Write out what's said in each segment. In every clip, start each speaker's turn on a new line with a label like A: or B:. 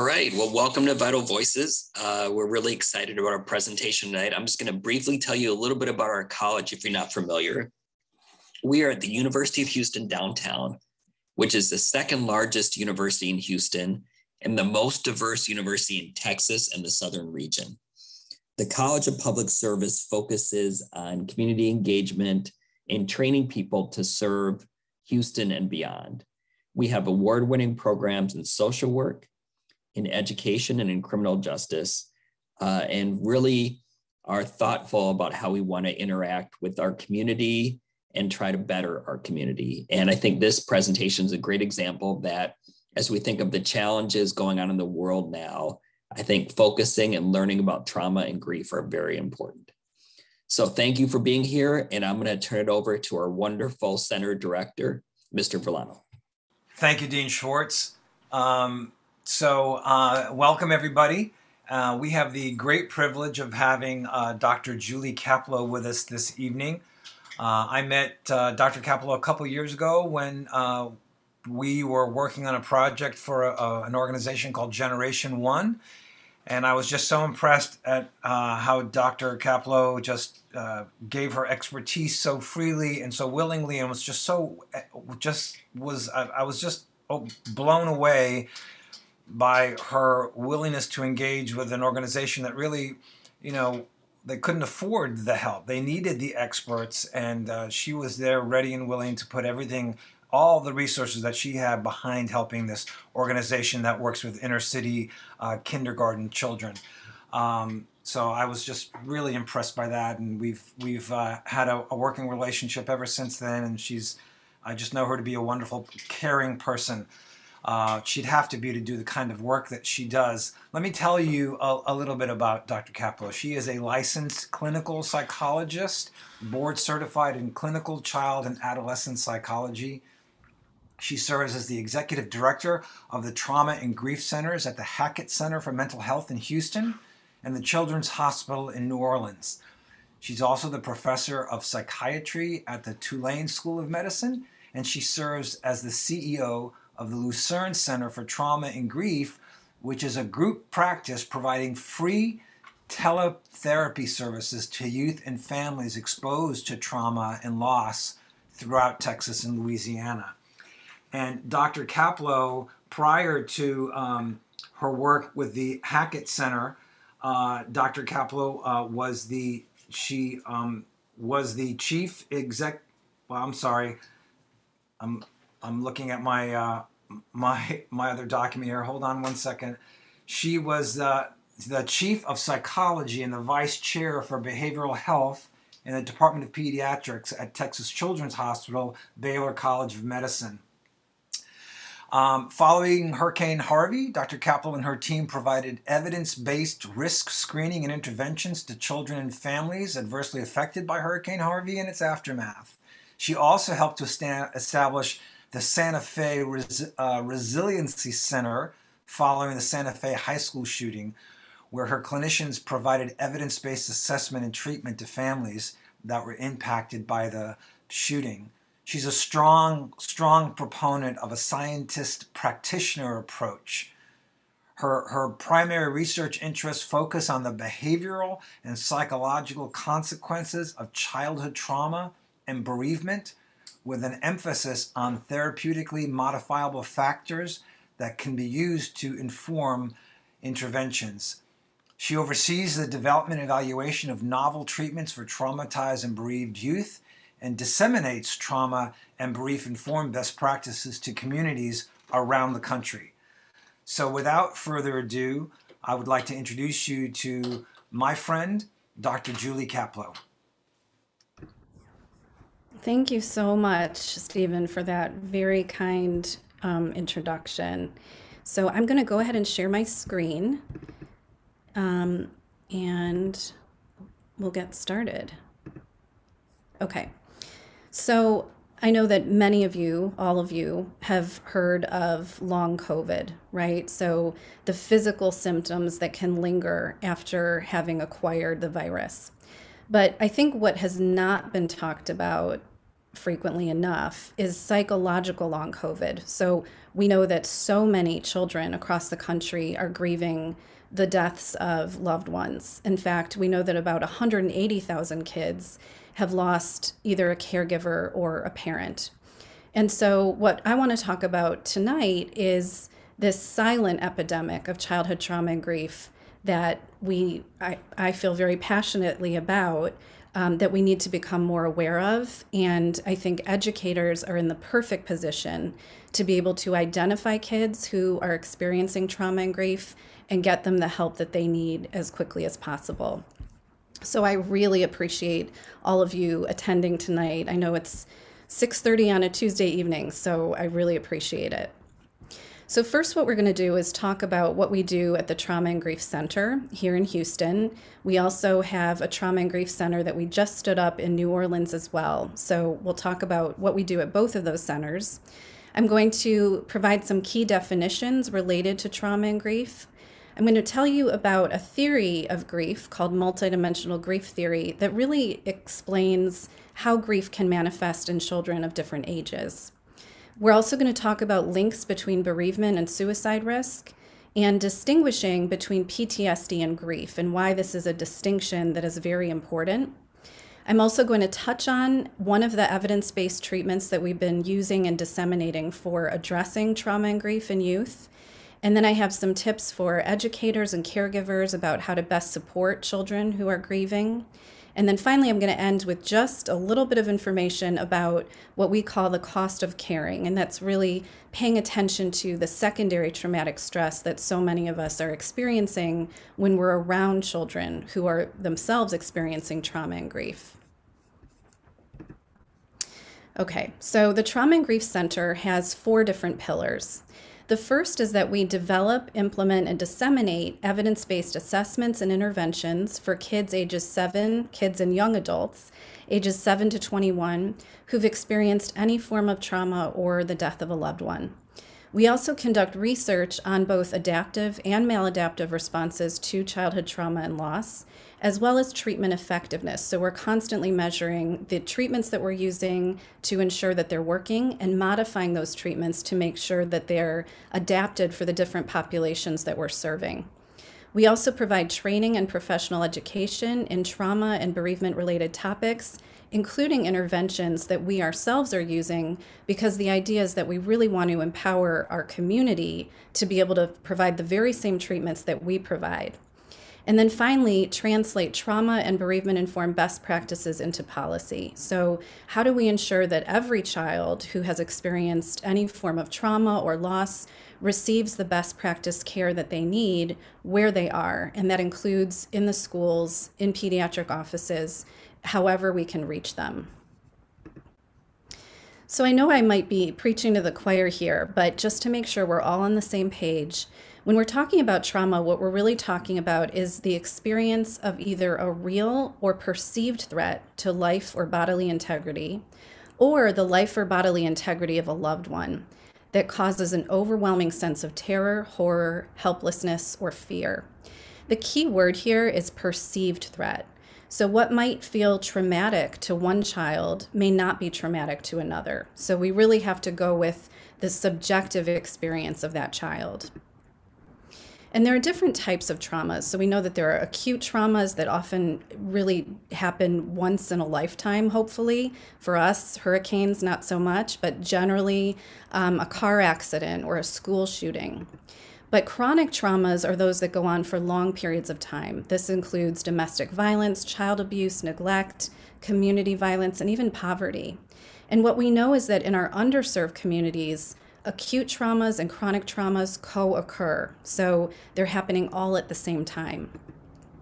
A: All right. Well, welcome to Vital Voices. Uh, we're really excited about our presentation tonight. I'm just going to briefly tell you a little bit about our college if you're not familiar. We are at the University of Houston downtown, which is the second largest university in Houston and the most diverse university in Texas and the southern region. The College of Public Service focuses on community engagement and training people to serve Houston and beyond. We have award winning programs in social work, in education, and in criminal justice, uh, and really are thoughtful about how we want to interact with our community and try to better our community. And I think this presentation is a great example that as we think of the challenges going on in the world now. I think focusing and learning about trauma and grief are very important. So thank you for being here. And I'm going to turn it over to our wonderful center director, Mr. Verlano.
B: Thank you, Dean Schwartz. Um, so uh, welcome everybody. Uh, we have the great privilege of having uh, Dr. Julie Kaplow with us this evening. Uh, I met uh, Dr. Kaplow a couple years ago when uh, we were working on a project for a, a, an organization called Generation One. And I was just so impressed at how Dr. Kaplow just gave her expertise so freely and so willingly, and was just so, just was, I, I was just oh, blown away by her willingness to engage with an organization that really, you know, they couldn't afford the help. They needed the experts, and uh, she was there ready and willing to put everything all the resources that she had behind helping this organization that works with inner city uh, kindergarten children. Um, so I was just really impressed by that, and we've we've uh, had a, a, working relationship ever since then. And she's, I just know her to be a wonderful, caring person. Uh, she'd have to be to do the kind of work that she does. Let me tell you a, a little bit about Dr. Kaplow. She is a licensed clinical psychologist, board certified in clinical child and adolescent psychology. She serves as the executive director of the Trauma and Grief Centers at the Hackett Center for Mental Health in Houston and the Children's Hospital in New Orleans. She's also the professor of psychiatry at the Tulane School of Medicine, and she serves as the CEO of the Lucerne Center for Trauma and Grief, which is a group practice providing free teletherapy services to youth and families exposed to trauma and loss throughout Texas and Louisiana. And Dr. Kaplow, prior to um, her work with the Hackett Center, uh, Dr. Kaplow uh, was the she um, was the chief exec. Well, I'm sorry. I'm I'm looking at my uh, my my other document here. Hold on one second. She was the chief of psychology and the vice chair for behavioral health in the Department of Pediatrics at Texas Children's Hospital, Baylor College of Medicine. Um, following Hurricane Harvey, Dr. Kaplow and her team provided evidence based risk screening and interventions to children and families adversely affected by Hurricane Harvey and its aftermath. She also helped to establish the Santa Fe Res- uh, Resiliency Center following the Santa Fe High School shooting, where her clinicians provided evidence based assessment and treatment to families that were impacted by the shooting. She's a strong, strong proponent of a scientist practitioner approach. Her, her primary research interests focus on the behavioral and psychological consequences of childhood trauma and bereavement, with an emphasis on therapeutically modifiable factors that can be used to inform interventions. She oversees the development and evaluation of novel treatments for traumatized and bereaved youth and disseminates trauma and bereavement informed best practices to communities around the country. So, without further ado, I would like to introduce you to my friend, Dr. Julie Kaplow.
C: Thank you so much, Stephen, for that very kind um, introduction. So, I'm going to go ahead and share my screen um, and we'll get started. Okay. So I know that many of you, all of you, have heard of long COVID, right? So the physical symptoms that can linger after having acquired the virus. But I think what has not been talked about frequently enough is psychological long COVID. So we know that so many children across the country are grieving the deaths of loved ones. In fact, we know that about 180,000 kids have lost either a caregiver or a parent. And so, what I want to talk about tonight is this silent epidemic of childhood trauma and grief that we I, I feel very passionately about um, that we need to become more aware of. And I think educators are in the perfect position to be able to identify kids who are experiencing trauma and grief and get them the help that they need as quickly as possible. So I really appreciate all of you attending tonight. I know it's 6:30 on a Tuesday evening, so I really appreciate it. So first what we're going to do is talk about what we do at the Trauma and Grief Center here in Houston. We also have a Trauma and Grief Center that we just stood up in New Orleans as well. So we'll talk about what we do at both of those centers. I'm going to provide some key definitions related to trauma and grief. I'm going to tell you about a theory of grief called multidimensional grief theory that really explains how grief can manifest in children of different ages. We're also going to talk about links between bereavement and suicide risk and distinguishing between PTSD and grief and why this is a distinction that is very important. I'm also going to touch on one of the evidence based treatments that we've been using and disseminating for addressing trauma and grief in youth. And then I have some tips for educators and caregivers about how to best support children who are grieving. And then finally, I'm going to end with just a little bit of information about what we call the cost of caring. And that's really paying attention to the secondary traumatic stress that so many of us are experiencing when we're around children who are themselves experiencing trauma and grief. Okay, so the Trauma and Grief Center has four different pillars. The first is that we develop, implement, and disseminate evidence based assessments and interventions for kids ages 7, kids and young adults, ages 7 to 21, who've experienced any form of trauma or the death of a loved one. We also conduct research on both adaptive and maladaptive responses to childhood trauma and loss, as well as treatment effectiveness. So we're constantly measuring the treatments that we're using to ensure that they're working and modifying those treatments to make sure that they're adapted for the different populations that we're serving. We also provide training and professional education in trauma and bereavement related topics, including interventions that we ourselves are using, because the idea is that we really want to empower our community to be able to provide the very same treatments that we provide. And then finally, translate trauma and bereavement informed best practices into policy. So, how do we ensure that every child who has experienced any form of trauma or loss receives the best practice care that they need where they are? And that includes in the schools, in pediatric offices, however we can reach them. So, I know I might be preaching to the choir here, but just to make sure we're all on the same page, when we're talking about trauma, what we're really talking about is the experience of either a real or perceived threat to life or bodily integrity, or the life or bodily integrity of a loved one that causes an overwhelming sense of terror, horror, helplessness, or fear. The key word here is perceived threat. So, what might feel traumatic to one child may not be traumatic to another. So, we really have to go with the subjective experience of that child. And there are different types of traumas. So we know that there are acute traumas that often really happen once in a lifetime, hopefully. For us, hurricanes, not so much, but generally um, a car accident or a school shooting. But chronic traumas are those that go on for long periods of time. This includes domestic violence, child abuse, neglect, community violence, and even poverty. And what we know is that in our underserved communities, acute traumas and chronic traumas co occur. So they're happening all at the same time.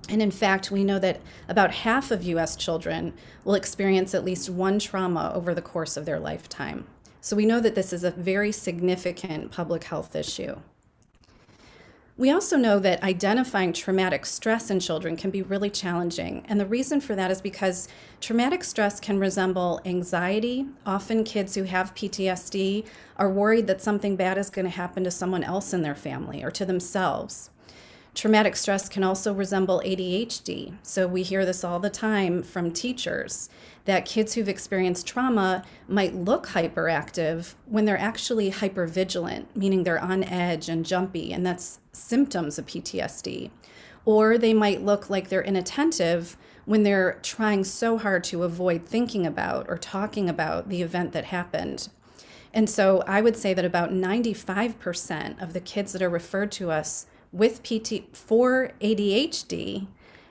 C: And in fact, we know that about half of US children will experience at least one trauma over the course of their lifetime. So we know that this is a very significant public health issue. We also know that identifying traumatic stress in children can be really challenging. And the reason for that is because traumatic stress can resemble anxiety. Often, kids who have PTSD are worried that something bad is going to happen to someone else in their family or to themselves. Traumatic stress can also resemble ADHD. So we hear this all the time from teachers that kids who've experienced trauma might look hyperactive when they're actually hypervigilant, meaning they're on edge and jumpy, and that's symptoms of PTSD. Or they might look like they're inattentive when they're trying so hard to avoid thinking about or talking about the event that happened. And so I would say that about 95% of the kids that are referred to us with PT for ADHD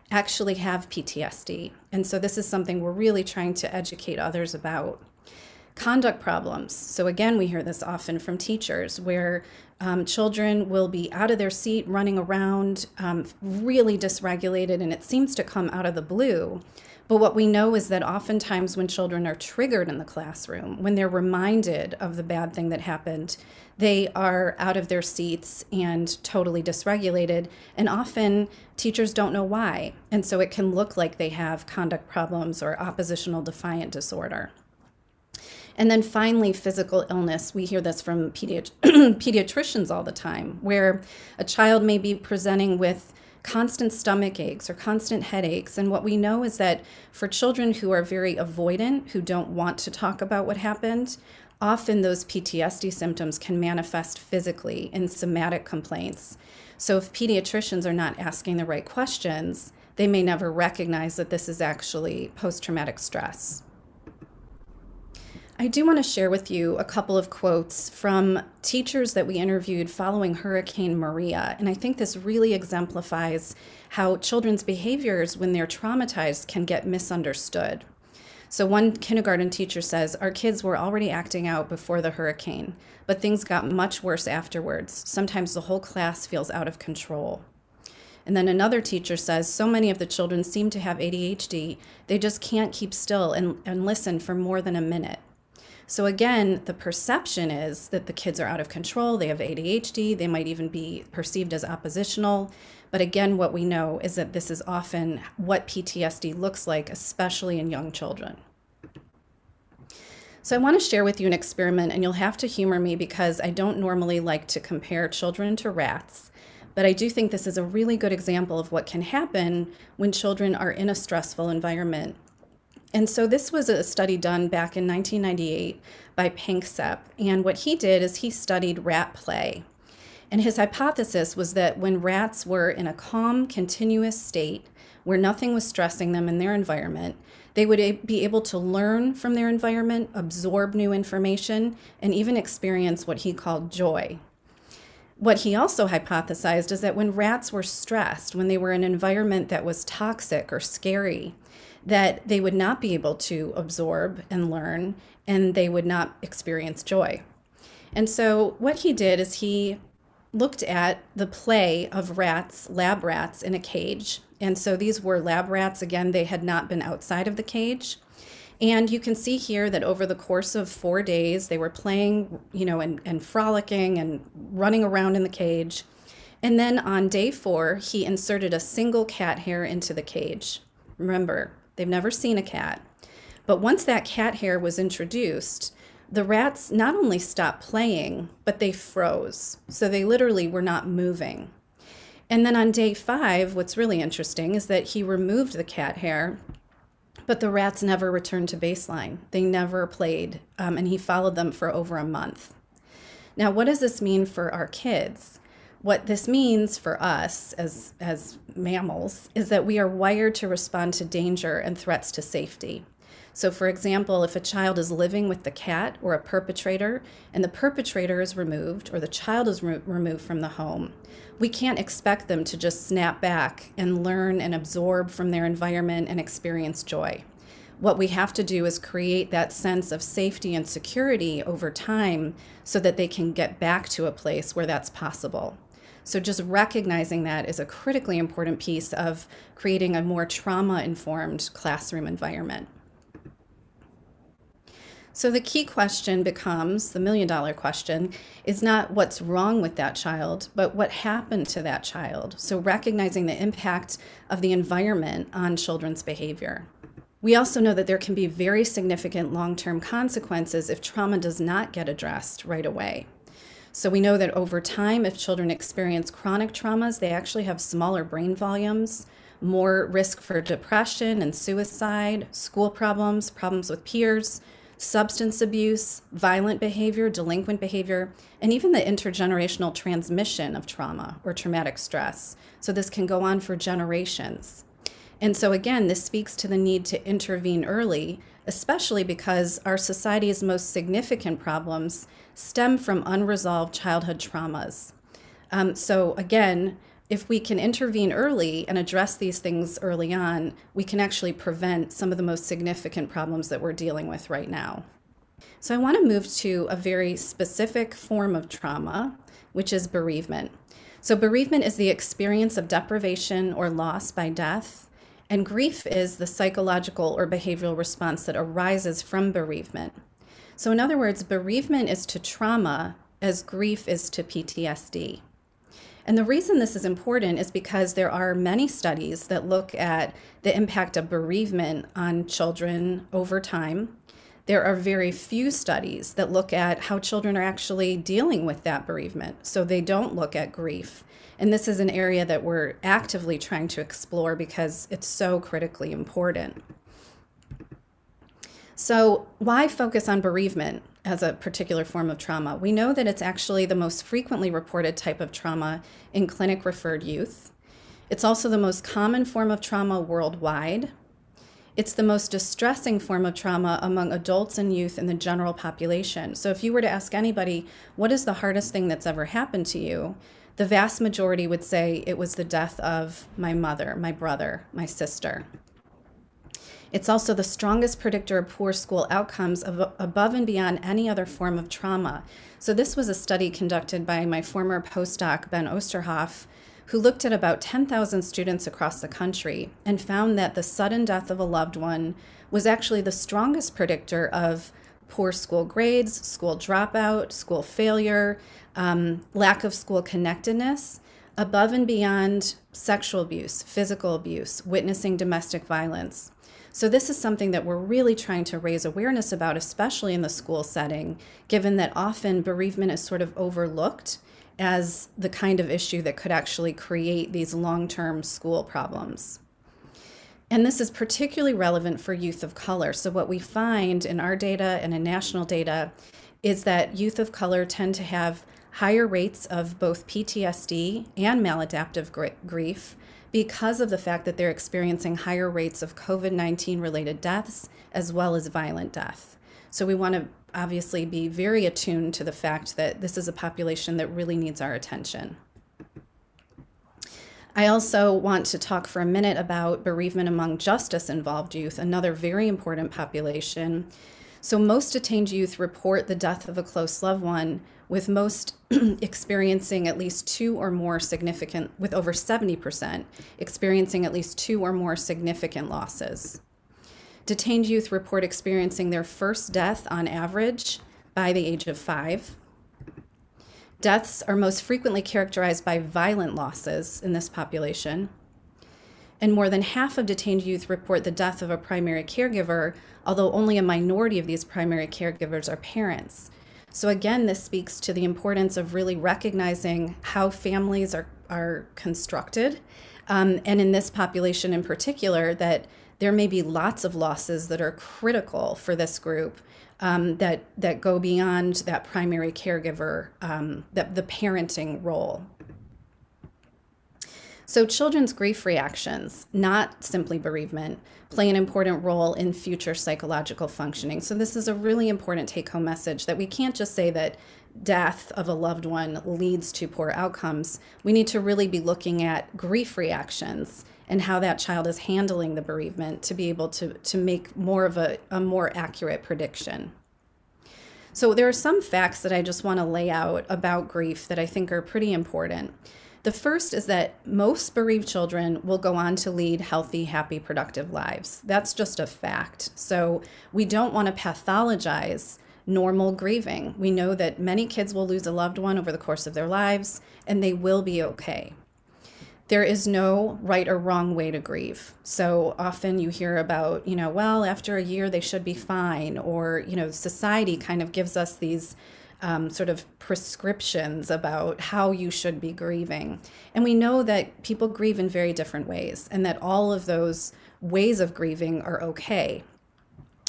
C: actually have PTSD. And so this is something we're really trying to educate others about. Conduct problems. So, again, we hear this often from teachers where um, children will be out of their seat, running around, um, really dysregulated, and it seems to come out of the blue. But what we know is that oftentimes when children are triggered in the classroom, when they're reminded of the bad thing that happened, they are out of their seats and totally dysregulated. And often teachers don't know why. And so it can look like they have conduct problems or oppositional defiant disorder. And then finally, physical illness. We hear this from pediat- pediatricians all the time, where a child may be presenting with constant stomach aches or constant headaches. And what we know is that for children who are very avoidant, who don't want to talk about what happened, often those PTSD symptoms can manifest physically in somatic complaints. So if pediatricians are not asking the right questions, they may never recognize that this is actually post traumatic stress. I do want to share with you a couple of quotes from teachers that we interviewed following Hurricane Maria. And I think this really exemplifies how children's behaviors, when they're traumatized, can get misunderstood. So, one kindergarten teacher says, Our kids were already acting out before the hurricane, but things got much worse afterwards. Sometimes the whole class feels out of control. And then another teacher says, So many of the children seem to have ADHD, they just can't keep still and, and listen for more than a minute. So again, the perception is that the kids are out of control, they have ADHD, they might even be perceived as oppositional. But again, what we know is that this is often what PTSD looks like, especially in young children. So I want to share with you an experiment, and you'll have to humor me because I don't normally like to compare children to rats. But I do think this is a really good example of what can happen when children are in a stressful environment. And so this was a study done back in 1998 by Panksepp. And what he did is he studied rat play. And his hypothesis was that when rats were in a calm, continuous state where nothing was stressing them in their environment, they would be able to learn from their environment, absorb new information, and even experience what he called joy. What he also hypothesized is that when rats were stressed, when they were in an environment that was toxic or scary, that they would not be able to absorb and learn, and they would not experience joy. And so, what he did is he looked at the play of rats, lab rats, in a cage. And so, these were lab rats. Again, they had not been outside of the cage. And you can see here that over the course of four days, they were playing, you know, and, and frolicking and running around in the cage. And then on day four, he inserted a single cat hair into the cage. Remember, They've never seen a cat. But once that cat hair was introduced, the rats not only stopped playing, but they froze. So they literally were not moving. And then on day five, what's really interesting is that he removed the cat hair, but the rats never returned to baseline. They never played, um, and he followed them for over a month. Now, what does this mean for our kids? What this means for us as, as mammals is that we are wired to respond to danger and threats to safety. So, for example, if a child is living with the cat or a perpetrator and the perpetrator is removed or the child is re- removed from the home, we can't expect them to just snap back and learn and absorb from their environment and experience joy. What we have to do is create that sense of safety and security over time so that they can get back to a place where that's possible. So, just recognizing that is a critically important piece of creating a more trauma informed classroom environment. So, the key question becomes the million dollar question is not what's wrong with that child, but what happened to that child. So, recognizing the impact of the environment on children's behavior. We also know that there can be very significant long term consequences if trauma does not get addressed right away. So we know that over time, if children experience chronic traumas, they actually have smaller brain volumes, more risk for depression and suicide, school problems, problems with peers, substance abuse, violent behavior, delinquent behavior, and even the intergenerational transmission of trauma or traumatic stress. So this can go on for generations. And so, again, this speaks to the need to intervene early, especially because our society's most significant problems stem from unresolved childhood traumas. Um, so, again, if we can intervene early and address these things early on, we can actually prevent some of the most significant problems that we're dealing with right now. So, I want to move to a very specific form of trauma, which is bereavement. So, bereavement is the experience of deprivation or loss by death, and grief is the psychological or behavioral response that arises from bereavement. So, in other words, bereavement is to trauma as grief is to PTSD. And the reason this is important is because there are many studies that look at the impact of bereavement on children over time. There are very few studies that look at how children are actually dealing with that bereavement. So they don't look at grief. And this is an area that we're actively trying to explore because it's so critically important. So, why focus on bereavement? as a particular form of trauma. We know that it's actually the most frequently reported type of trauma in clinic referred youth. It's also the most common form of trauma worldwide. It's the most distressing form of trauma among adults and youth in the general population. So, if you were to ask anybody, what is the hardest thing that's ever happened to you? The vast majority would say it was the death of my mother, my brother, my sister. It's also the strongest predictor of poor school outcomes above and beyond any other form of trauma. So, this was a study conducted by my former postdoc, Ben Oosterhoff, who looked at about 10,000 students across the country and found that the sudden death of a loved one was actually the strongest predictor of poor school grades, school dropout, school failure, um, lack of school connectedness, above and beyond sexual abuse, physical abuse, witnessing domestic violence. So, this is something that we're really trying to raise awareness about, especially in the school setting, given that often bereavement is sort of overlooked as the kind of issue that could actually create these long term school problems. And this is particularly relevant for youth of color. So, what we find in our data and in national data is that youth of color tend to have higher rates of both PTSD and maladaptive grief because of the fact that they're experiencing higher rates of COVID 19 related deaths as well as violent death. So we want to obviously be very attuned to the fact that this is a population that really needs our attention. I also want to talk for a minute about bereavement among justice involved youth, another very important population. So, most detained youth report the death of a close loved one with most experiencing at least two or more significant, with over 70% experiencing at least two or more significant losses. Detained youth report experiencing their first death on average by the age of five. Deaths are most frequently characterized by violent losses in this population. And more than half of detained youth report the death of a primary caregiver, although only a minority of these primary caregivers are parents. So again, this speaks to the importance of really recognizing how families are, are constructed. Um, and in this population in particular, that there may be lots of losses that are critical for this group um, that, that go beyond that primary caregiver, um, that the parenting role. So, children's grief reactions, not simply bereavement, play an important role in future psychological functioning. So, this is a really important take home message that we can't just say that death of a loved one leads to poor outcomes. We need to really be looking at grief reactions and how that child is handling the bereavement to be able to, to make more of a, a more accurate prediction. So, there are some facts that I just want to lay out about grief that I think are pretty important. The first is that most bereaved children will go on to lead healthy, happy, productive lives. That's just a fact. So we don't want to pathologize normal grieving. We know that many kids will lose a loved one over the course of their lives, and they will be okay. There is no right or wrong way to grieve. So often you hear about, you know, well, after a year they should be fine, or, you know, society kind of gives us these um, sort of prescriptions about how you should be grieving. And we know that people grieve in very different ways, and that all of those ways of grieving are okay.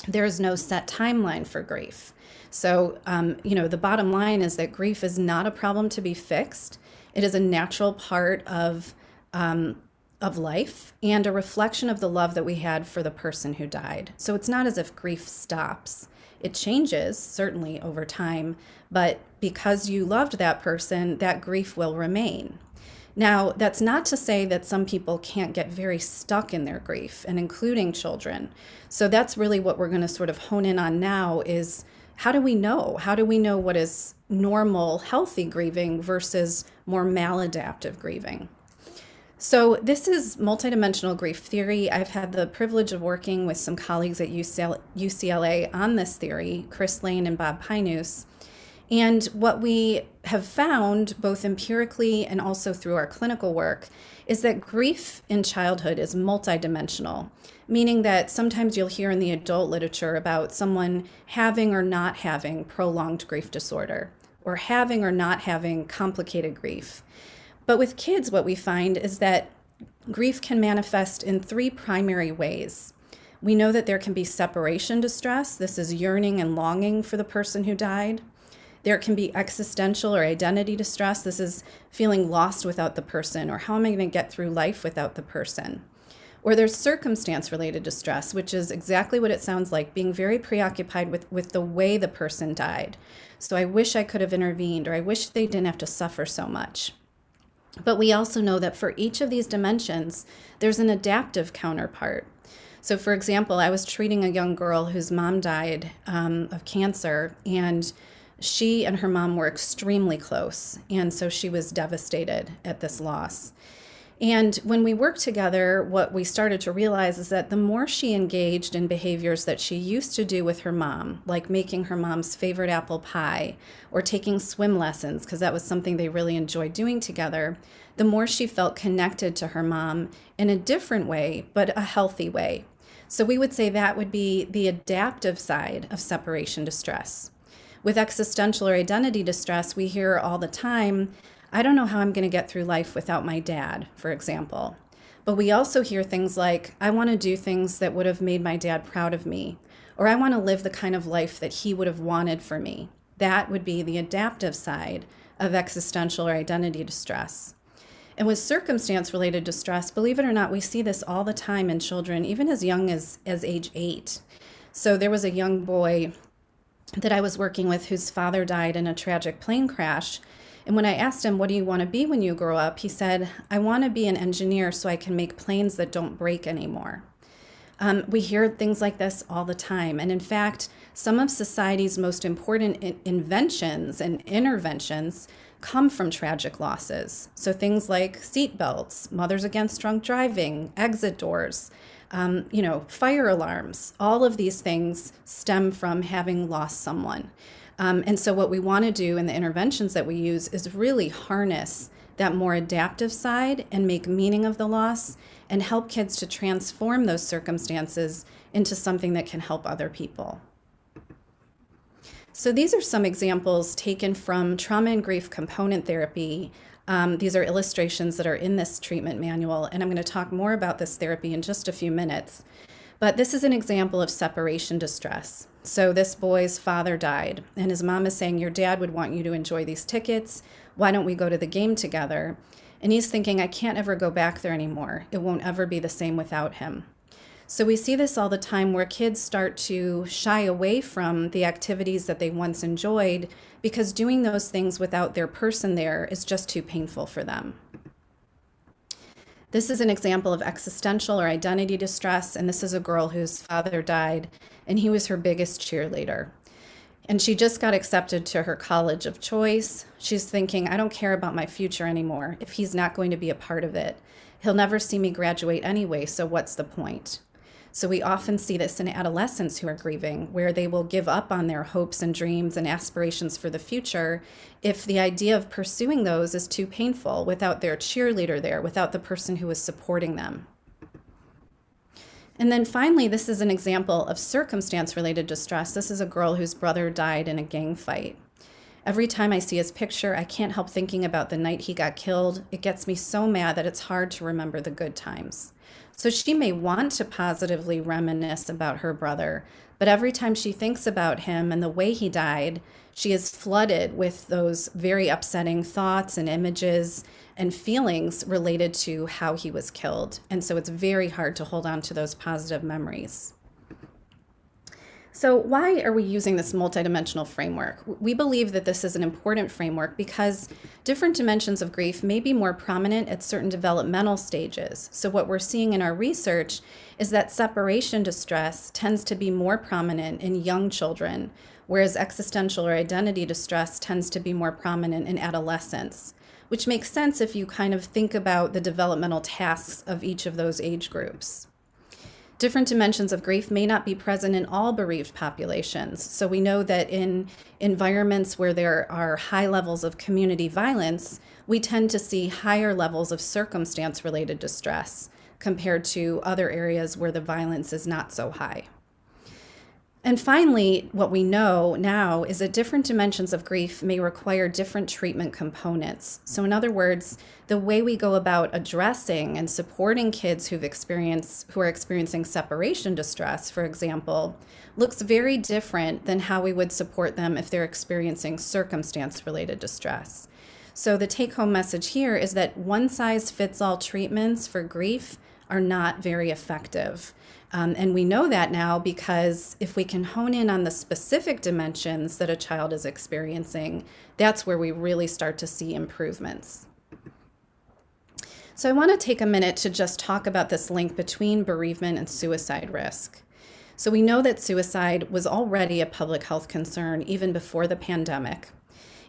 C: There is no set timeline for grief. So, um, you know, the bottom line is that grief is not a problem to be fixed. It is a natural part of um, of life and a reflection of the love that we had for the person who died. So it's not as if grief stops. It changes certainly over time, but because you loved that person, that grief will remain. Now, that's not to say that some people can't get very stuck in their grief, and including children. So that's really what we're going to sort of hone in on now is how do we know? How do we know what is normal, healthy grieving versus more maladaptive grieving? So, this is multidimensional grief theory. I've had the privilege of working with some colleagues at UCLA on this theory, Chris Layne and Bob Pynoos. And what we have found, both empirically and also through our clinical work, is that grief in childhood is multidimensional, meaning that sometimes you'll hear in the adult literature about someone having or not having prolonged grief disorder, or having or not having complicated grief. But with kids, what we find is that grief can manifest in three primary ways. We know that there can be separation distress. This is yearning and longing for the person who died. There can be existential or identity distress. This is feeling lost without the person, or how am I going to get through life without the person? Or there's circumstance related distress, which is exactly what it sounds like being very preoccupied with, with the way the person died. So I wish I could have intervened, or I wish they didn't have to suffer so much. But we also know that for each of these dimensions, there's an adaptive counterpart. So, for example, I was treating a young girl whose mom died um, of cancer, and she and her mom were extremely close. And so she was devastated at this loss. And when we worked together, what we started to realize is that the more she engaged in behaviors that she used to do with her mom, like making her mom's favorite apple pie or taking swim lessons, because that was something they really enjoyed doing together, the more she felt connected to her mom in a different way, but a healthy way. So we would say that would be the adaptive side of separation distress. With existential or identity distress, we hear all the time I don't know how I'm going to get through life without my dad, for example. But we also hear things like, I want to do things that would have made my dad proud of me, or I want to live the kind of life that he would have wanted for me. That would be the adaptive side of existential or identity distress. And with circumstance related distress, believe it or not, we see this all the time in children, even as young as, as age eight. So there was a young boy that I was working with whose father died in a tragic plane crash. And when I asked him, What do you want to be when you grow up? he said, I want to be an engineer so I can make planes that don't break anymore. Um, we hear things like this all the time. And in fact, some of society's most important in- inventions and interventions come from tragic losses. So things like seatbelts, mothers against drunk driving, exit doors, um, you know, fire alarms, all of these things stem from having lost someone. Um, and so, what we want to do in the interventions that we use is really harness that more adaptive side and make meaning of the loss and help kids to transform those circumstances into something that can help other people. So, these are some examples taken from trauma and grief component therapy. Um, these are illustrations that are in this treatment manual, and I'm going to talk more about this therapy in just a few minutes. But this is an example of separation distress. So this boy's father died, and his mom is saying, Your dad would want you to enjoy these tickets. Why don't we go to the game together? And he's thinking, I can't ever go back there anymore. It won't ever be the same without him. So we see this all the time where kids start to shy away from the activities that they once enjoyed because doing those things without their person there is just too painful for them. This is an example of existential or identity distress, and this is a girl whose father died, and he was her biggest cheerleader. And she just got accepted to her college of choice. She's thinking, I don't care about my future anymore if he's not going to be a part of it. He'll never see me graduate anyway, so what's the point? So we often see this in adolescents who are grieving, where they will give up on their hopes and dreams and aspirations for the future if the idea of pursuing those is too painful without their cheerleader there, without the person who is supporting them. And then finally, this is an example of circumstance related distress. This is a girl whose brother died in a gang fight. Every time I see his picture, I can't help thinking about the night he got killed. It gets me so mad that it's hard to remember the good times. So she may want to positively reminisce about her brother, but every time she thinks about him and the way he died, she is flooded with those very upsetting thoughts and images and feelings related to how he was killed. And so it's very hard to hold on to those positive memories. So, why are we using this multidimensional framework? We believe that this is an important framework because different dimensions of grief may be more prominent at certain developmental stages. So, what we're seeing in our research is that separation distress tends to be more prominent in young children, whereas existential or identity distress tends to be more prominent in adolescents, which makes sense if you kind of think about the developmental tasks of each of those age groups. Different dimensions of grief may not be present in all bereaved populations. So we know that in environments where there are high levels of community violence, we tend to see higher levels of circumstance related distress compared to other areas where the violence is not so high. And finally, what we know now is that different dimensions of grief may require different treatment components. So, in other words, the way we go about addressing and supporting kids who've experienced who are experiencing separation distress, for example, looks very different than how we would support them if they're experiencing circumstance-related distress. So, the take-home message here is that one size fits all treatments for grief are not very effective. Um, and we know that now because if we can hone in on the specific dimensions that a child is experiencing, that's where we really start to see improvements. So I want to take a minute to just talk about this link between bereavement and suicide risk. So we know that suicide was already a public health concern even before the pandemic.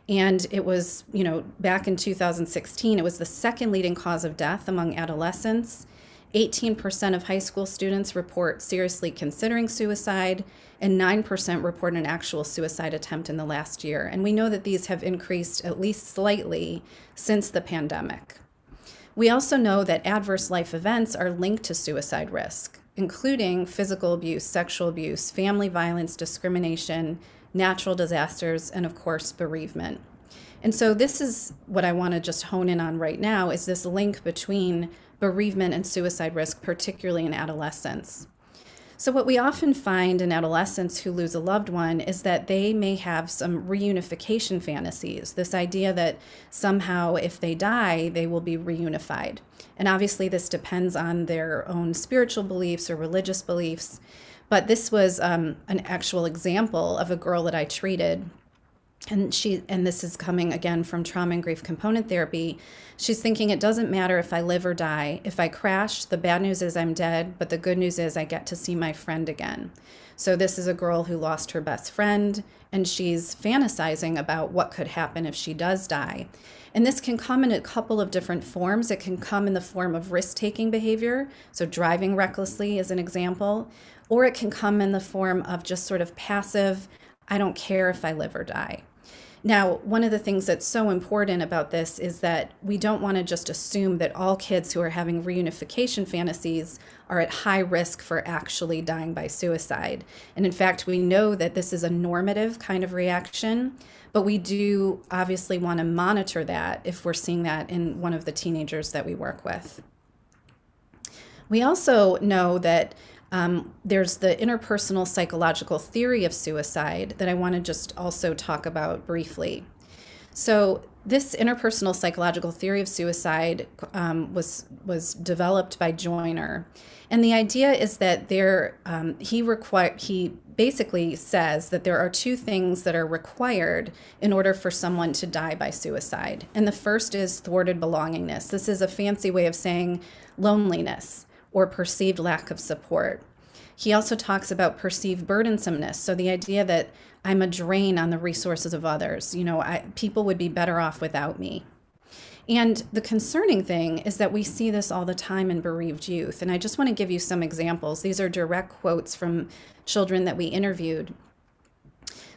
C: And it was, you know, back in 2016, it was the second leading cause of death among adolescents 18% of high school students report seriously considering suicide, and 9% report an actual suicide attempt in the last year. And we know that these have increased at least slightly since the pandemic. We also know that adverse life events are linked to suicide risk, including physical abuse, sexual abuse, family violence, discrimination, natural disasters, and of course, bereavement. And so this is what I want to just hone in on right now is this link between bereavement and suicide risk, particularly in adolescents. So, what we often find in adolescents who lose a loved one is that they may have some reunification fantasies. This idea that somehow, if they die, they will be reunified. And obviously, this depends on their own spiritual beliefs or religious beliefs. But this was um, an actual example of a girl that I treated and she and this is coming again from trauma and grief component therapy. She's thinking it doesn't matter if i live or die. If i crash the bad news is i'm dead but the good news is i get to see my friend again. So this is a girl who lost her best friend and she's fantasizing about what could happen if she does die. And this can come in a couple of different forms. It can come in the form of risk-taking behavior so driving recklessly is an example or it can come in the form of just sort of passive i don't care if i live or die now, one of the things that's so important about this is that we don't want to just assume that all kids who are having reunification fantasies are at high risk for actually dying by suicide. And in fact, we know that this is a normative kind of reaction, but we do obviously want to monitor that if we're seeing that in one of the teenagers that we work with. We also know that um, there's the interpersonal psychological theory of suicide that I want to just also talk about briefly. So, this interpersonal psychological theory of suicide um, was was developed by Joiner, and the idea is that there um, he require he basically says that there are two things that are required in order for someone to die by suicide, and the first is thwarted belongingness. This is a fancy way of saying loneliness or perceived lack of support. He also talks about perceived burdensomeness. So the idea that I'm a drain on the resources of others, you know, I, people would be better off without me. And the concerning thing is that we see this all the time in bereaved youth. And I just want to give you some examples. These are direct quotes from children that we interviewed.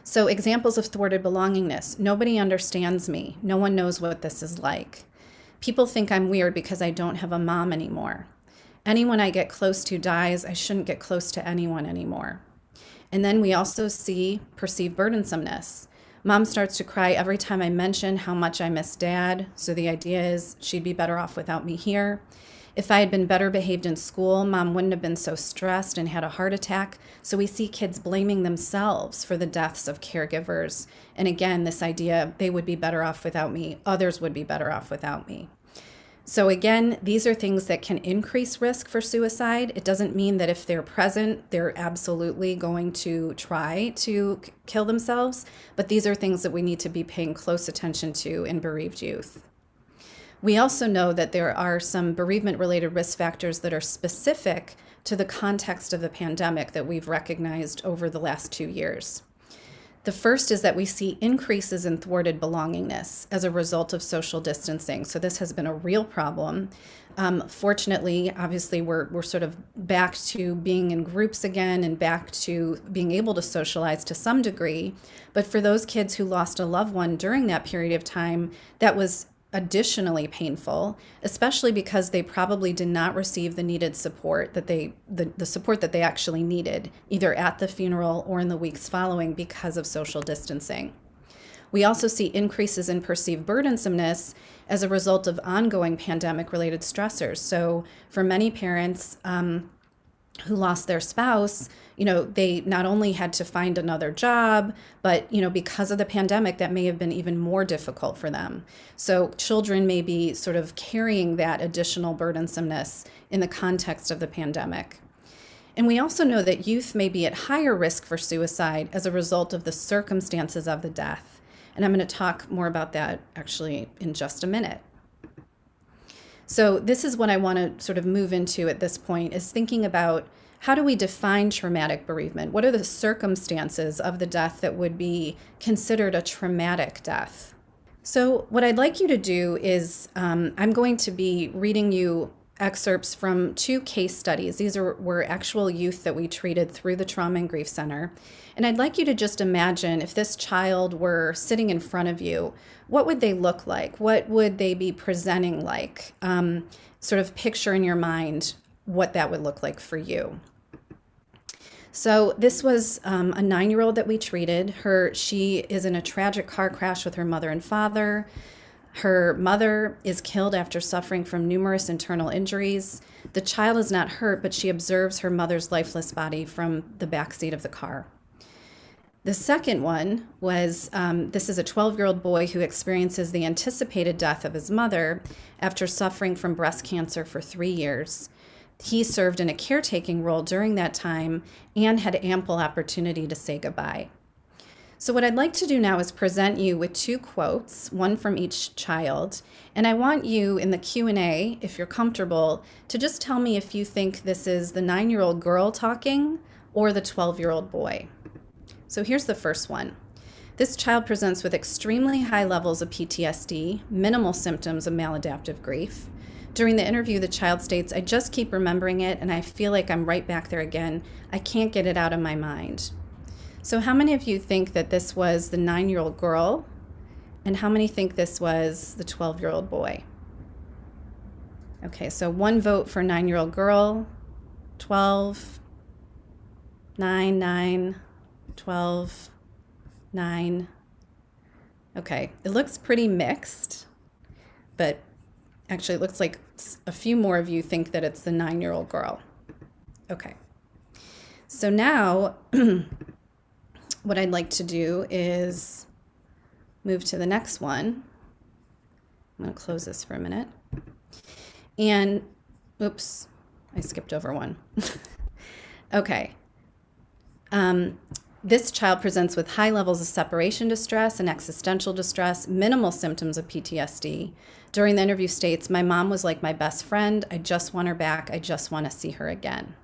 C: So, examples of thwarted belongingness nobody understands me. No one knows what this is like. People think I'm weird because I don't have a mom anymore anyone I get close to dies, I shouldn't get close to anyone anymore. And then we also see perceived burdensomeness. Mom starts to cry every time I mention how much I miss dad. So the idea is she'd be better off without me here. If I had been better behaved in school, mom wouldn't have been so stressed and had a heart attack. So we see kids blaming themselves for the deaths of caregivers. And again, this idea they would be better off without me, others would be better off without me. So, again, these are things that can increase risk for suicide. It doesn't mean that if they're present, they're absolutely going to try to kill themselves, but these are things that we need to be paying close attention to in bereaved youth. We also know that there are some bereavement related risk factors that are specific to the context of the pandemic that we've recognized over the last two years. The first is that we see increases in thwarted belongingness as a result of social distancing. So this has been a real problem. Um, fortunately, obviously, we're, we're sort of back to being in groups again and back to being able to socialize to some degree. But for those kids who lost a loved one during that period of time, that was additionally painful, especially because they probably did not receive the needed support that they the, the support that they actually needed, either at the funeral or in the weeks following because of social distancing. We also see increases in perceived burdensomeness as a result of ongoing pandemic related stressors. So, for many parents, um, who lost their spouse, you know, they not only had to find another job, but, you know, because of the pandemic, that may have been even more difficult for them. So children may be sort of carrying that additional burdensomeness in the context of the pandemic. And we also know that youth may be at higher risk for suicide as a result of the circumstances of the death. And I'm going to talk more about that actually in just a minute. So this is what I want to sort of move into at this point is thinking about how do we define traumatic bereavement? What are the circumstances of the death that would be considered a traumatic death? So, what I'd like you to do is um, I'm going to be reading you excerpts from two case studies. These are, were actual youth that we treated through the Trauma and Grief Center. And I'd like you to just imagine if this child were sitting in front of you, what would they look like? What would they be presenting like? Um, sort of picture in your mind what that would look like for you. So this was um, a nine-year-old that we treated. Her, she is in a tragic car crash with her mother and father. Her mother is killed after suffering from numerous internal injuries. The child is not hurt, but she observes her mother's lifeless body from the back seat of the car. The second one was um, this is a 12 year old boy who experiences the anticipated death of his mother after suffering from breast cancer for three years. He served in a caretaking role during that time and had ample opportunity to say goodbye. So what I'd like to do now is present you with two quotes, one from each child, and I want you in the Q&A, if you're comfortable, to just tell me if you think this is the 9-year-old girl talking or the 12-year-old boy. So here's the first one. This child presents with extremely high levels of PTSD, minimal symptoms of maladaptive grief. During the interview, the child states, I just keep remembering it and I feel like I'm right back there again. I can't get it out of my mind. So, how many of you think that this was the nine year old girl? And how many think this was the 12 year old boy? Okay, so one vote for nine year old girl, 12, 9, 9, 12, 9. Okay, it looks pretty mixed, but actually, it looks like a few more of you think that it's the nine year old girl. Okay, so now what I'd like to do is move to the next one. I'm going to close this for a minute. And, oops, I skipped over one. okay. Um, this child presents with high levels of separation distress and existential distress, minimal symptoms of PTSD. During the interview states, my mom was like my best friend. I just want her back. I just want to see her again.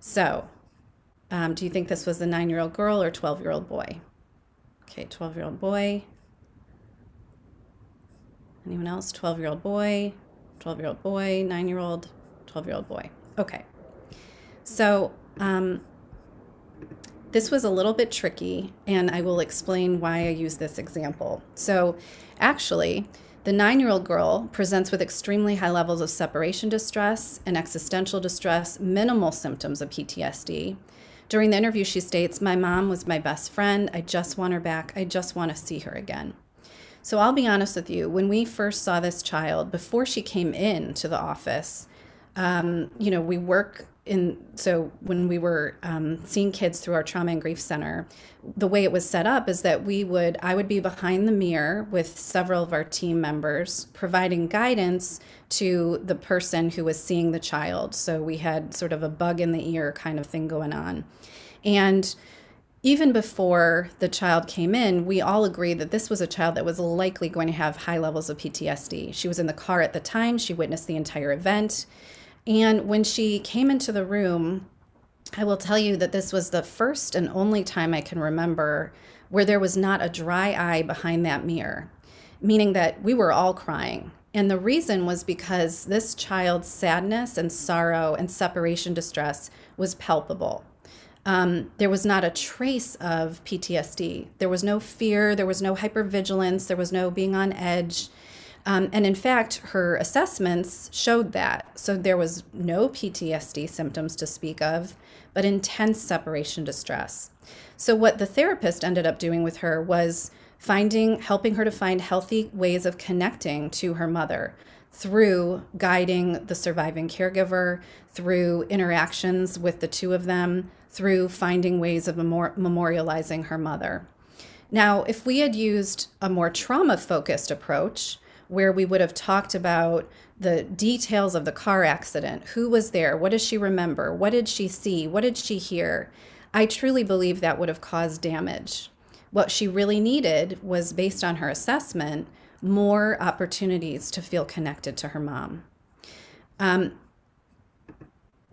C: So um, do you think this was a nine year old girl or 12 year old boy? Okay, 12 year old boy. Anyone else? 12 year old boy, 12 year old boy, nine year old, 12 year old boy. Okay. So um, this was a little bit tricky, and I will explain why I use this example. So actually, the nine year old girl presents with extremely high levels of separation distress and existential distress, minimal symptoms of PTSD. During the interview, she states, My mom was my best friend. I just want her back. I just want to see her again. So I'll be honest with you, when we first saw this child, before she came in to the office, um, you know, we work in, so when we were um, seeing kids through our trauma and grief center, the way it was set up is that we would, I would be behind the mirror with several of our team members providing guidance to the person who was seeing the child. So we had sort of a bug in the ear kind of thing going on. And even before the child came in, we all agreed that this was a child that was likely going to have high levels of PTSD. She was in the car at the time, she witnessed the entire event. And when she came into the room, I will tell you that this was the first and only time I can remember where there was not a dry eye behind that mirror, meaning that we were all crying. And the reason was because this child's sadness and sorrow and separation distress was palpable. Um, there was not a trace of PTSD. There was no fear, there was no hypervigilance, there was no being on edge. Um, and in fact, her assessments showed that. So there was no PTSD symptoms to speak of, but intense separation distress. So, what the therapist ended up doing with her was finding, helping her to find healthy ways of connecting to her mother through guiding the surviving caregiver, through interactions with the two of them, through finding ways of memor- memorializing her mother. Now, if we had used a more trauma focused approach, where we would have talked about the details of the car accident who was there, what does she remember, what did she see, what did she hear I truly believe that would have caused damage. What she really needed was, based on her assessment, more opportunities to feel connected to her mom. Um,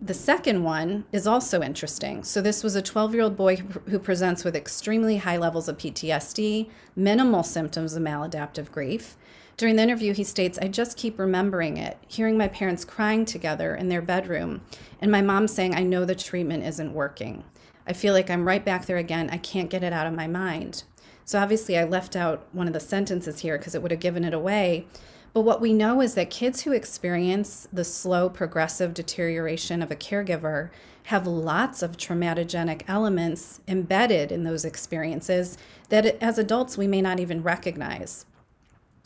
C: the second one is also interesting. So, this was a 12 year old boy who presents with extremely high levels of PTSD, minimal symptoms of maladaptive grief. During the interview, he states, I just keep remembering it, hearing my parents crying together in their bedroom, and my mom saying, I know the treatment isn't working. I feel like I'm right back there again. I can't get it out of my mind. So, obviously, I left out one of the sentences here because it would have given it away. But what we know is that kids who experience the slow progressive deterioration of a caregiver have lots of traumatogenic elements embedded in those experiences that as adults we may not even recognize.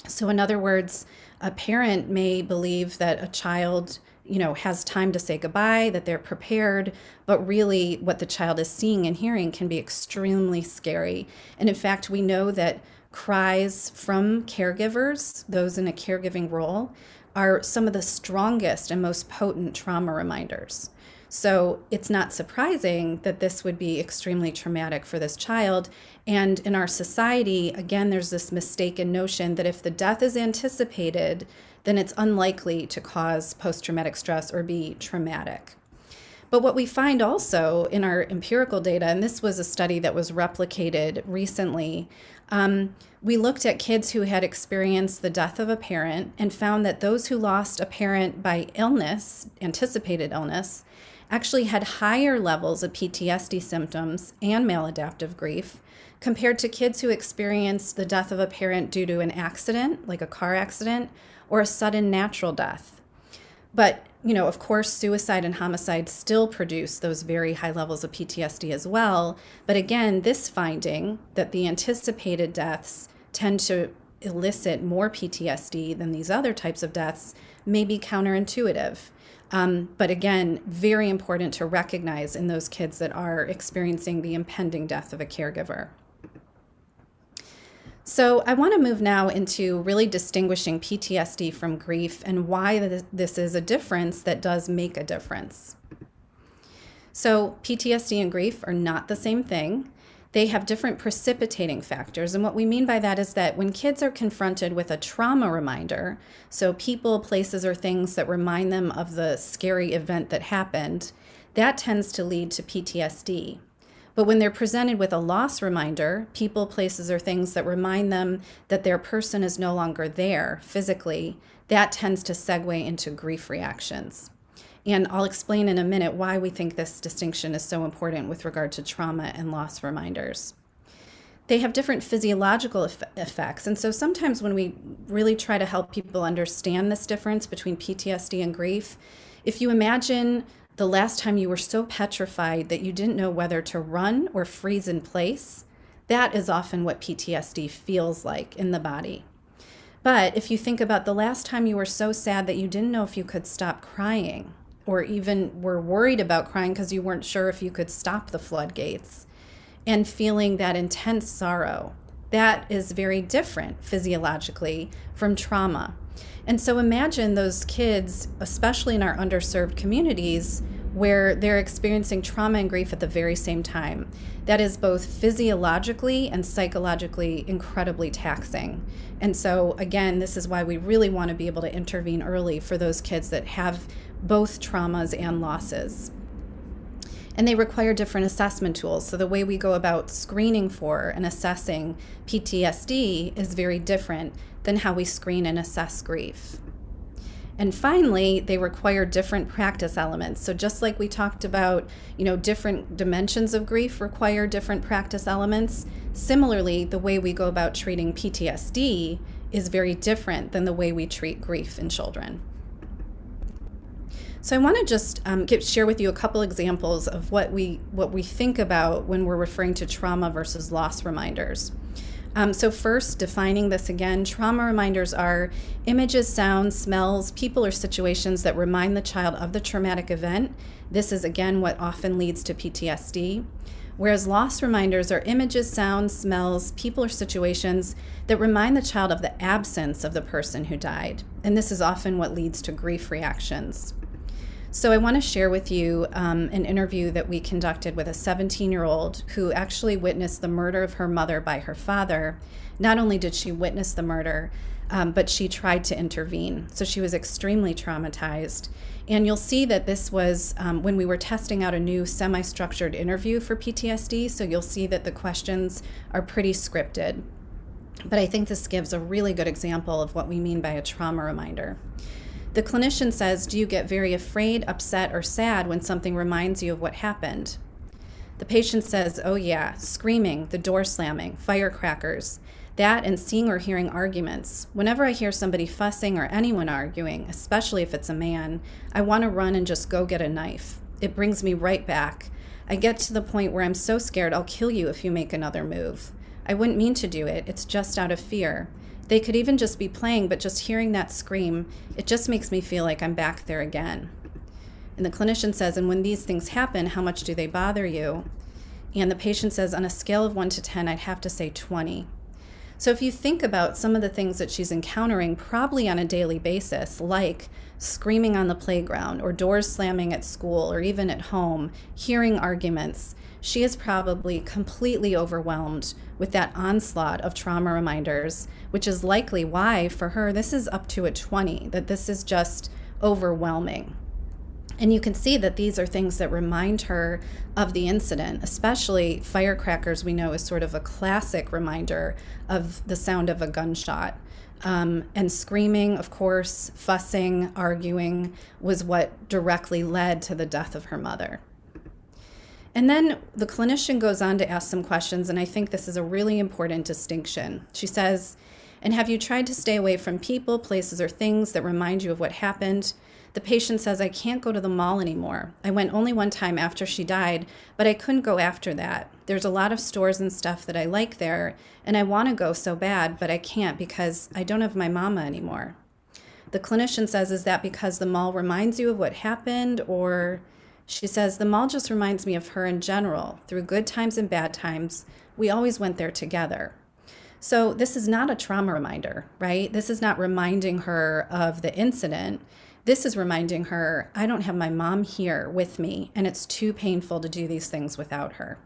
C: So, in other words, a parent may believe that a child you know has time to say goodbye that they're prepared but really what the child is seeing and hearing can be extremely scary and in fact we know that cries from caregivers, those in a caregiving role, are some of the strongest and most potent trauma reminders. So it's not surprising that this would be extremely traumatic for this child. And in our society, again, there's this mistaken notion that if the death is anticipated, then it's unlikely to cause post traumatic stress or be traumatic. But what we find also in our empirical data, and this was a study that was replicated recently, um, we looked at kids who had experienced the death of a parent and found that those who lost a parent by illness, anticipated illness, actually had higher levels of PTSD symptoms and maladaptive grief compared to kids who experienced the death of a parent due to an accident, like a car accident, or a sudden natural death. But, you know, of course, suicide and homicide still produce those very high levels of PTSD as well. But again, this finding that the anticipated deaths tend to elicit more PTSD than these other types of deaths may be counterintuitive. Um, but again, very important to recognize in those kids that are experiencing the impending death of a caregiver. So, I want to move now into really distinguishing PTSD from grief and why this is a difference that does make a difference. So, PTSD and grief are not the same thing. They have different precipitating factors. And what we mean by that is that when kids are confronted with a trauma reminder, so people, places, or things that remind them of the scary event that happened, that tends to lead to PTSD. But when they're presented with a loss reminder, people, places, or things that remind them that their person is no longer there physically, that tends to segue into grief reactions. And I'll explain in a minute why we think this distinction is so important with regard to trauma and loss reminders. They have different physiological effects. And so sometimes when we really try to help people understand this difference between PTSD and grief, if you imagine the last time you were so petrified that you didn't know whether to run or freeze in place, that is often what PTSD feels like in the body. But if you think about the last time you were so sad that you didn't know if you could stop crying, or even were worried about crying because you weren't sure if you could stop the floodgates, and feeling that intense sorrow, that is very different physiologically from trauma. And so imagine those kids, especially in our underserved communities, where they're experiencing trauma and grief at the very same time. That is both physiologically and psychologically incredibly taxing. And so, again, this is why we really want to be able to intervene early for those kids that have both traumas and losses. And they require different assessment tools. So, the way we go about screening for and assessing PTSD is very different than how we screen and assess grief. And finally, they require different practice elements. So just like we talked about, you know, different dimensions of grief require different practice elements. Similarly, the way we go about treating PTSD is very different than the way we treat grief in children. So I want to just um, get, share with you a couple examples of what we what we think about when we're referring to trauma versus loss reminders. Um, so, first, defining this again trauma reminders are images, sounds, smells, people, or situations that remind the child of the traumatic event. This is again what often leads to PTSD. Whereas loss reminders are images, sounds, smells, people, or situations that remind the child of the absence of the person who died. And this is often what leads to grief reactions. So, I want to share with you um, an interview that we conducted with a 17 year old who actually witnessed the murder of her mother by her father. Not only did she witness the murder, um, but she tried to intervene. So, she was extremely traumatized. And you'll see that this was um, when we were testing out a new semi structured interview for PTSD. So, you'll see that the questions are pretty scripted. But I think this gives a really good example of what we mean by a trauma reminder. The clinician says, Do you get very afraid, upset, or sad when something reminds you of what happened? The patient says, Oh, yeah, screaming, the door slamming, firecrackers. That and seeing or hearing arguments. Whenever I hear somebody fussing or anyone arguing, especially if it's a man, I want to run and just go get a knife. It brings me right back. I get to the point where I'm so scared I'll kill you if you make another move. I wouldn't mean to do it, it's just out of fear. They could even just be playing, but just hearing that scream, it just makes me feel like I'm back there again. And the clinician says, and when these things happen, how much do they bother you? And the patient says, on a scale of 1 to 10, I'd have to say 20. So if you think about some of the things that she's encountering probably on a daily basis, like screaming on the playground or doors slamming at school or even at home, hearing arguments, she is probably completely overwhelmed with that onslaught of trauma reminders, which is likely why, for her, this is up to a 20, that this is just overwhelming. And you can see that these are things that remind her of the incident, especially firecrackers, we know is sort of a classic reminder of the sound of a gunshot. Um, and screaming, of course, fussing, arguing was what directly led to the death of her mother. And then the clinician goes on to ask some questions, and I think this is a really important distinction. She says, And have you tried to stay away from people, places, or things that remind you of what happened? The patient says, I can't go to the mall anymore. I went only one time after she died, but I couldn't go after that. There's a lot of stores and stuff that I like there, and I want to go so bad, but I can't because I don't have my mama anymore. The clinician says, Is that because the mall reminds you of what happened, or she says, The mall just reminds me of her in general. Through good times and bad times, we always went there together. So, this is not a trauma reminder, right? This is not reminding her of the incident. This is reminding her, I don't have my mom here with me, and it's too painful to do these things without her.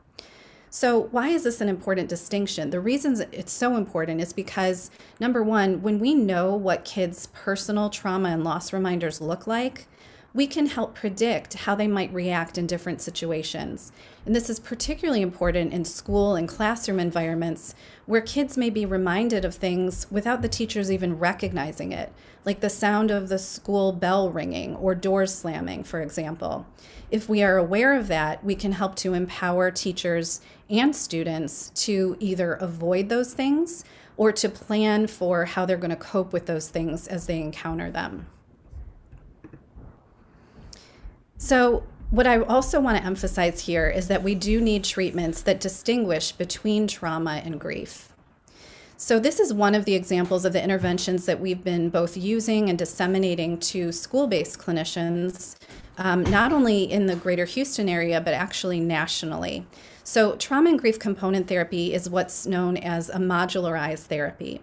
C: So, why is this an important distinction? The reasons it's so important is because, number one, when we know what kids' personal trauma and loss reminders look like, we can help predict how they might react in different situations. And this is particularly important in school and classroom environments where kids may be reminded of things without the teachers even recognizing it, like the sound of the school bell ringing or doors slamming, for example. If we are aware of that, we can help to empower teachers and students to either avoid those things or to plan for how they're going to cope with those things as they encounter them. So, what I also want to emphasize here is that we do need treatments that distinguish between trauma and grief. So, this is one of the examples of the interventions that we've been both using and disseminating to school based clinicians, um, not only in the greater Houston area, but actually nationally. So, trauma and grief component therapy is what's known as a modularized therapy.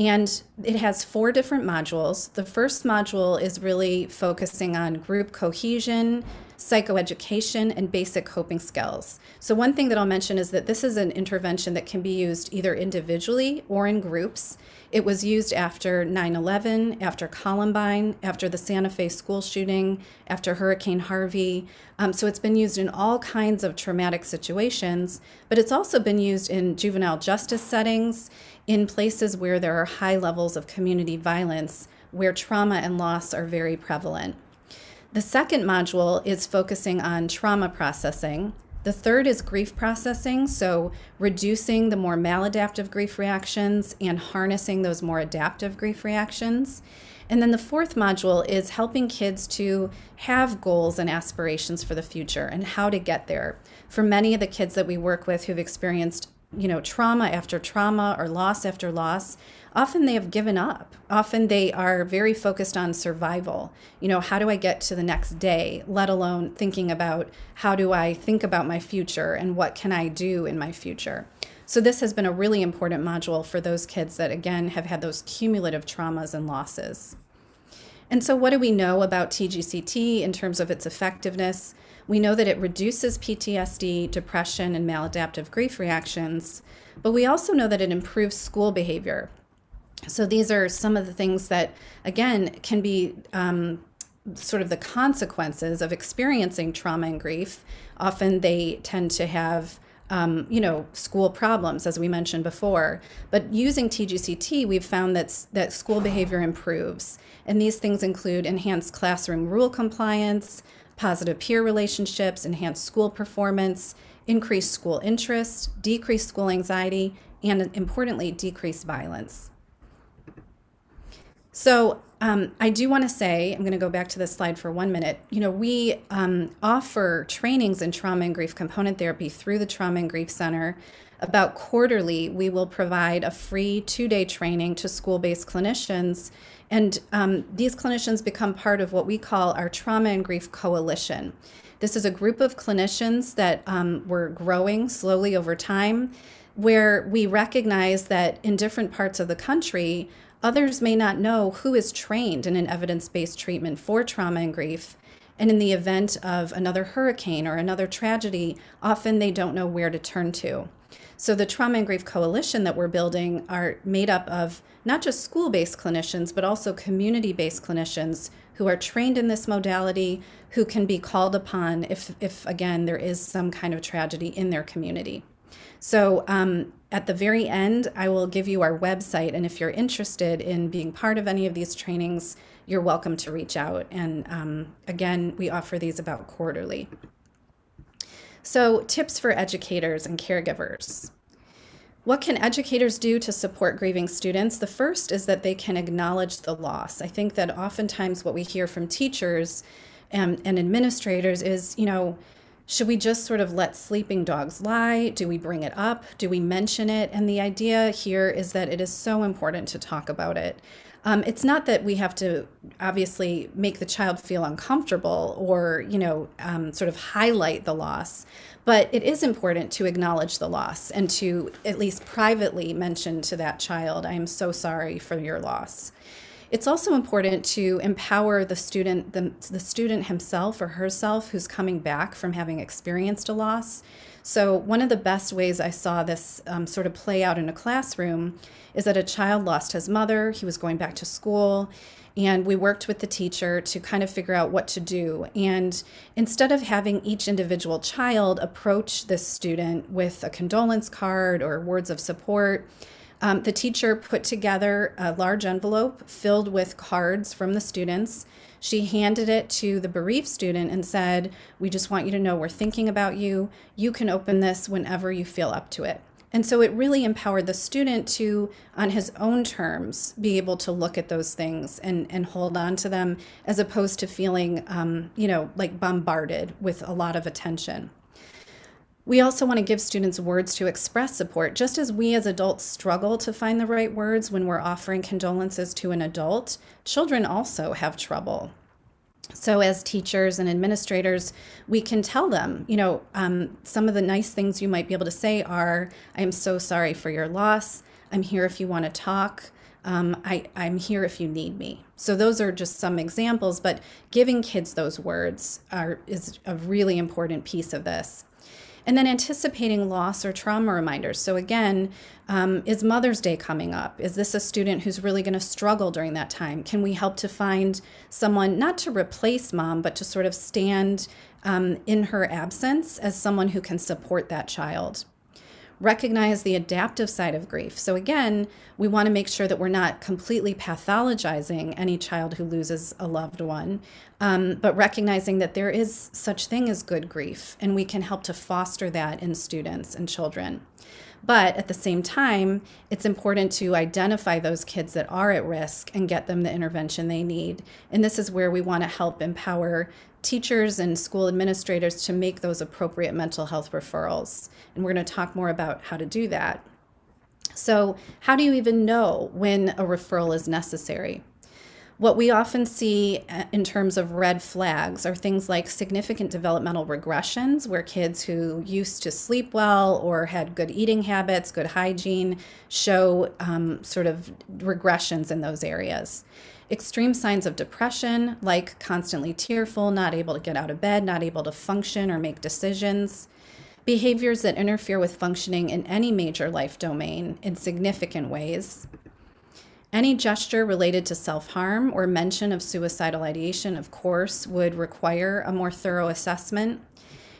C: And it has four different modules. The first module is really focusing on group cohesion, psychoeducation, and basic coping skills. So, one thing that I'll mention is that this is an intervention that can be used either individually or in groups. It was used after 9 11, after Columbine, after the Santa Fe school shooting, after Hurricane Harvey. Um, so, it's been used in all kinds of traumatic situations, but it's also been used in juvenile justice settings, in places where there are high levels of community violence, where trauma and loss are very prevalent. The second module is focusing on trauma processing. The third is grief processing, so reducing the more maladaptive grief reactions and harnessing those more adaptive grief reactions. And then the fourth module is helping kids to have goals and aspirations for the future and how to get there. For many of the kids that we work with who've experienced you know, trauma after trauma or loss after loss, often they have given up. Often they are very focused on survival. You know, how do I get to the next day, let alone thinking about how do I think about my future and what can I do in my future. So, this has been a really important module for those kids that, again, have had those cumulative traumas and losses. And so, what do we know about TGCT in terms of its effectiveness? We know that it reduces PTSD, depression, and maladaptive grief reactions, but we also know that it improves school behavior. So these are some of the things that, again, can be um, sort of the consequences of experiencing trauma and grief. Often they tend to have um, you know, school problems, as we mentioned before. But using TGCT, we've found that, that school behavior improves. And these things include enhanced classroom rule compliance, positive peer relationships, enhanced school performance, increased school interest, decreased school anxiety, and importantly, decreased violence. So um, I do want to say, I'm going to go back to this slide for one minute. You know, we um, offer trainings in trauma and grief component therapy through the Trauma and Grief Center. About quarterly, we will provide a free two day training to school based clinicians and um, these clinicians become part of what we call our Trauma and Grief Coalition. This is a group of clinicians that um, we're growing slowly over time, where we recognize that in different parts of the country, others may not know who is trained in an evidence based treatment for trauma and grief. And in the event of another hurricane or another tragedy, often they don't know where to turn to. So the Trauma and Grief Coalition that we're building are made up of not just school-based clinicians, but also community-based clinicians who are trained in this modality, who can be called upon if, if again, there is some kind of tragedy in their community. So um, at the very end, I will give you our website, and if you're interested in being part of any of these trainings, you're welcome to reach out. And um, again, we offer these about quarterly. So, tips for educators and caregivers. What can educators do to support grieving students? The first is that they can acknowledge the loss. I think that oftentimes what we hear from teachers and, and administrators is, you know, should we just sort of let sleeping dogs lie? Do we bring it up? Do we mention it? And the idea here is that it is so important to talk about it. Um, it's not that we have to obviously make the child feel uncomfortable or, you know, um, sort of highlight the loss, but it is important to acknowledge the loss and to at least privately mention to that child, I am so sorry for your loss. It's also important to empower the student, the, the student himself or herself who's coming back from having experienced a loss. So, one of the best ways I saw this um, sort of play out in a classroom is that a child lost his mother, he was going back to school, and we worked with the teacher to kind of figure out what to do. And instead of having each individual child approach this student with a condolence card or words of support, um, the teacher put together a large envelope filled with cards from the students. She handed it to the bereaved student and said, We just want you to know we're thinking about you. You can open this whenever you feel up to it. And so it really empowered the student to, on his own terms, be able to look at those things and, and hold on to them as opposed to feeling, um, you know, like bombarded with a lot of attention. We also want to give students words to express support. Just as we as adults struggle to find the right words when we're offering condolences to an adult, children also have trouble. So, as teachers and administrators, we can tell them, you know, um, some of the nice things you might be able to say are, I am so sorry for your loss. I'm here if you want to talk. Um, I, I'm here if you need me. So those are just some examples, but giving kids those words are, is a really important piece of this. And then anticipating loss or trauma reminders. So, again, um, is Mother's Day coming up? Is this a student who's really going to struggle during that time? Can we help to find someone, not to replace mom, but to sort of stand um, in her absence as someone who can support that child? Recognize the adaptive side of grief. So, again, we want to make sure that we're not completely pathologizing any child who loses a loved one, um, but recognizing that there is such thing as good grief, and we can help to foster that in students and children. But at the same time, it's important to identify those kids that are at risk and get them the intervention they need. And this is where we want to help empower teachers and school administrators to make those appropriate mental health referrals. And we're going to talk more about how to do that. So, how do you even know when a referral is necessary? What we often see uh, in terms of red flags are things like significant developmental regressions, where kids who used to sleep well or had good eating habits, good hygiene, show um, sort of regressions in those areas extreme signs of depression, like constantly tearful, not able to get out of bed, not able to function or make decisions, behaviors that interfere with functioning in any major life domain in significant ways. Any gesture related to self harm or mention of suicidal ideation, of course, would require a more thorough assessment.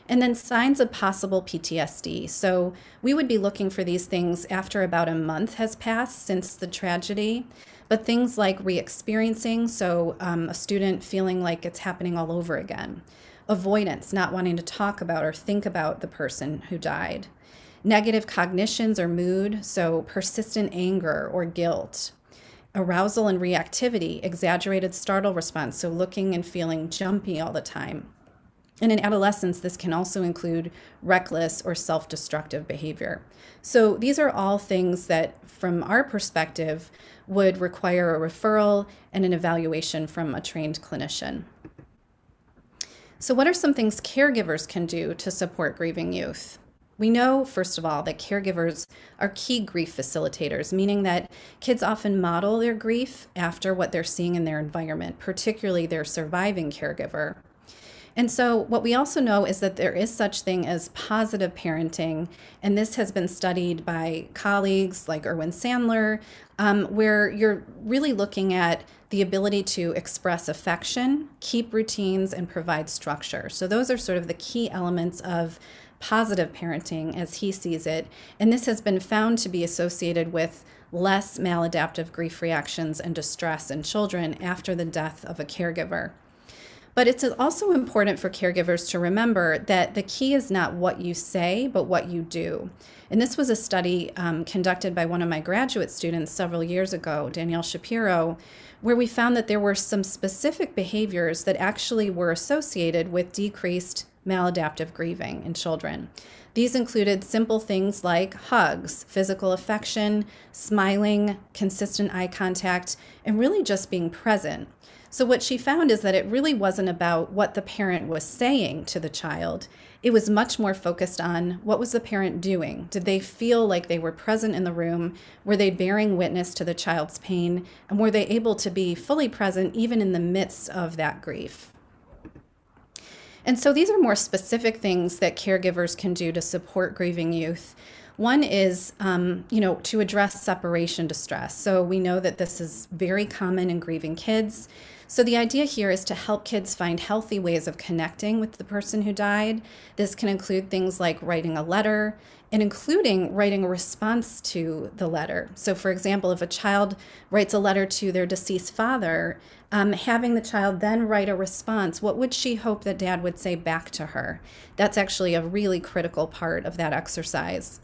C: And then signs of possible PTSD. So we would be looking for these things after about a month has passed since the tragedy. But things like re experiencing, so um, a student feeling like it's happening all over again, avoidance, not wanting to talk about or think about the person who died, negative cognitions or mood, so persistent anger or guilt, arousal and reactivity, exaggerated startle response, so looking and feeling jumpy all the time. And in adolescence, this can also include reckless or self destructive behavior. So these are all things that, from our perspective, would require a referral and an evaluation from a trained clinician. So, what are some things caregivers can do to support grieving youth? We know, first of all, that caregivers are key grief facilitators, meaning that kids often model their grief after what they're seeing in their environment, particularly their surviving caregiver. And so, what we also know is that there is such thing as positive parenting, and this has been studied by colleagues like Irwin Sandler, um, where you're really looking at the ability to express affection, keep routines, and provide structure. So, those are sort of the key elements of positive parenting as he sees it. And this has been found to be associated with less maladaptive grief reactions and distress in children after the death of a caregiver. But it's also important for caregivers to remember that the key is not what you say, but what you do. And this was a study um, conducted by one of my graduate students several years ago, Danielle Shapiro, where we found that there were some specific behaviors that actually were associated with decreased maladaptive grieving in children. These included simple things like hugs, physical affection, smiling, consistent eye contact, and really just being present. So, what she found is that it really wasn't about what the parent was saying to the child. It was much more focused on what was the parent doing? Did they feel like they were present in the room? Were they bearing witness to the child's pain? And were they able to be fully present even in the midst of that grief? And so these are more specific things that caregivers can do to support grieving youth. One is, um, you know, to address separation distress. So we know that this is very common in grieving kids. So the idea here is to help kids find healthy ways of connecting with the person who died. This can include things like writing a letter and including writing a response to the letter. So, for example, if a child writes a letter to their deceased father, um, having the child then write a response, what would she hope that dad would say back to her? That's actually a really critical part of that exercise.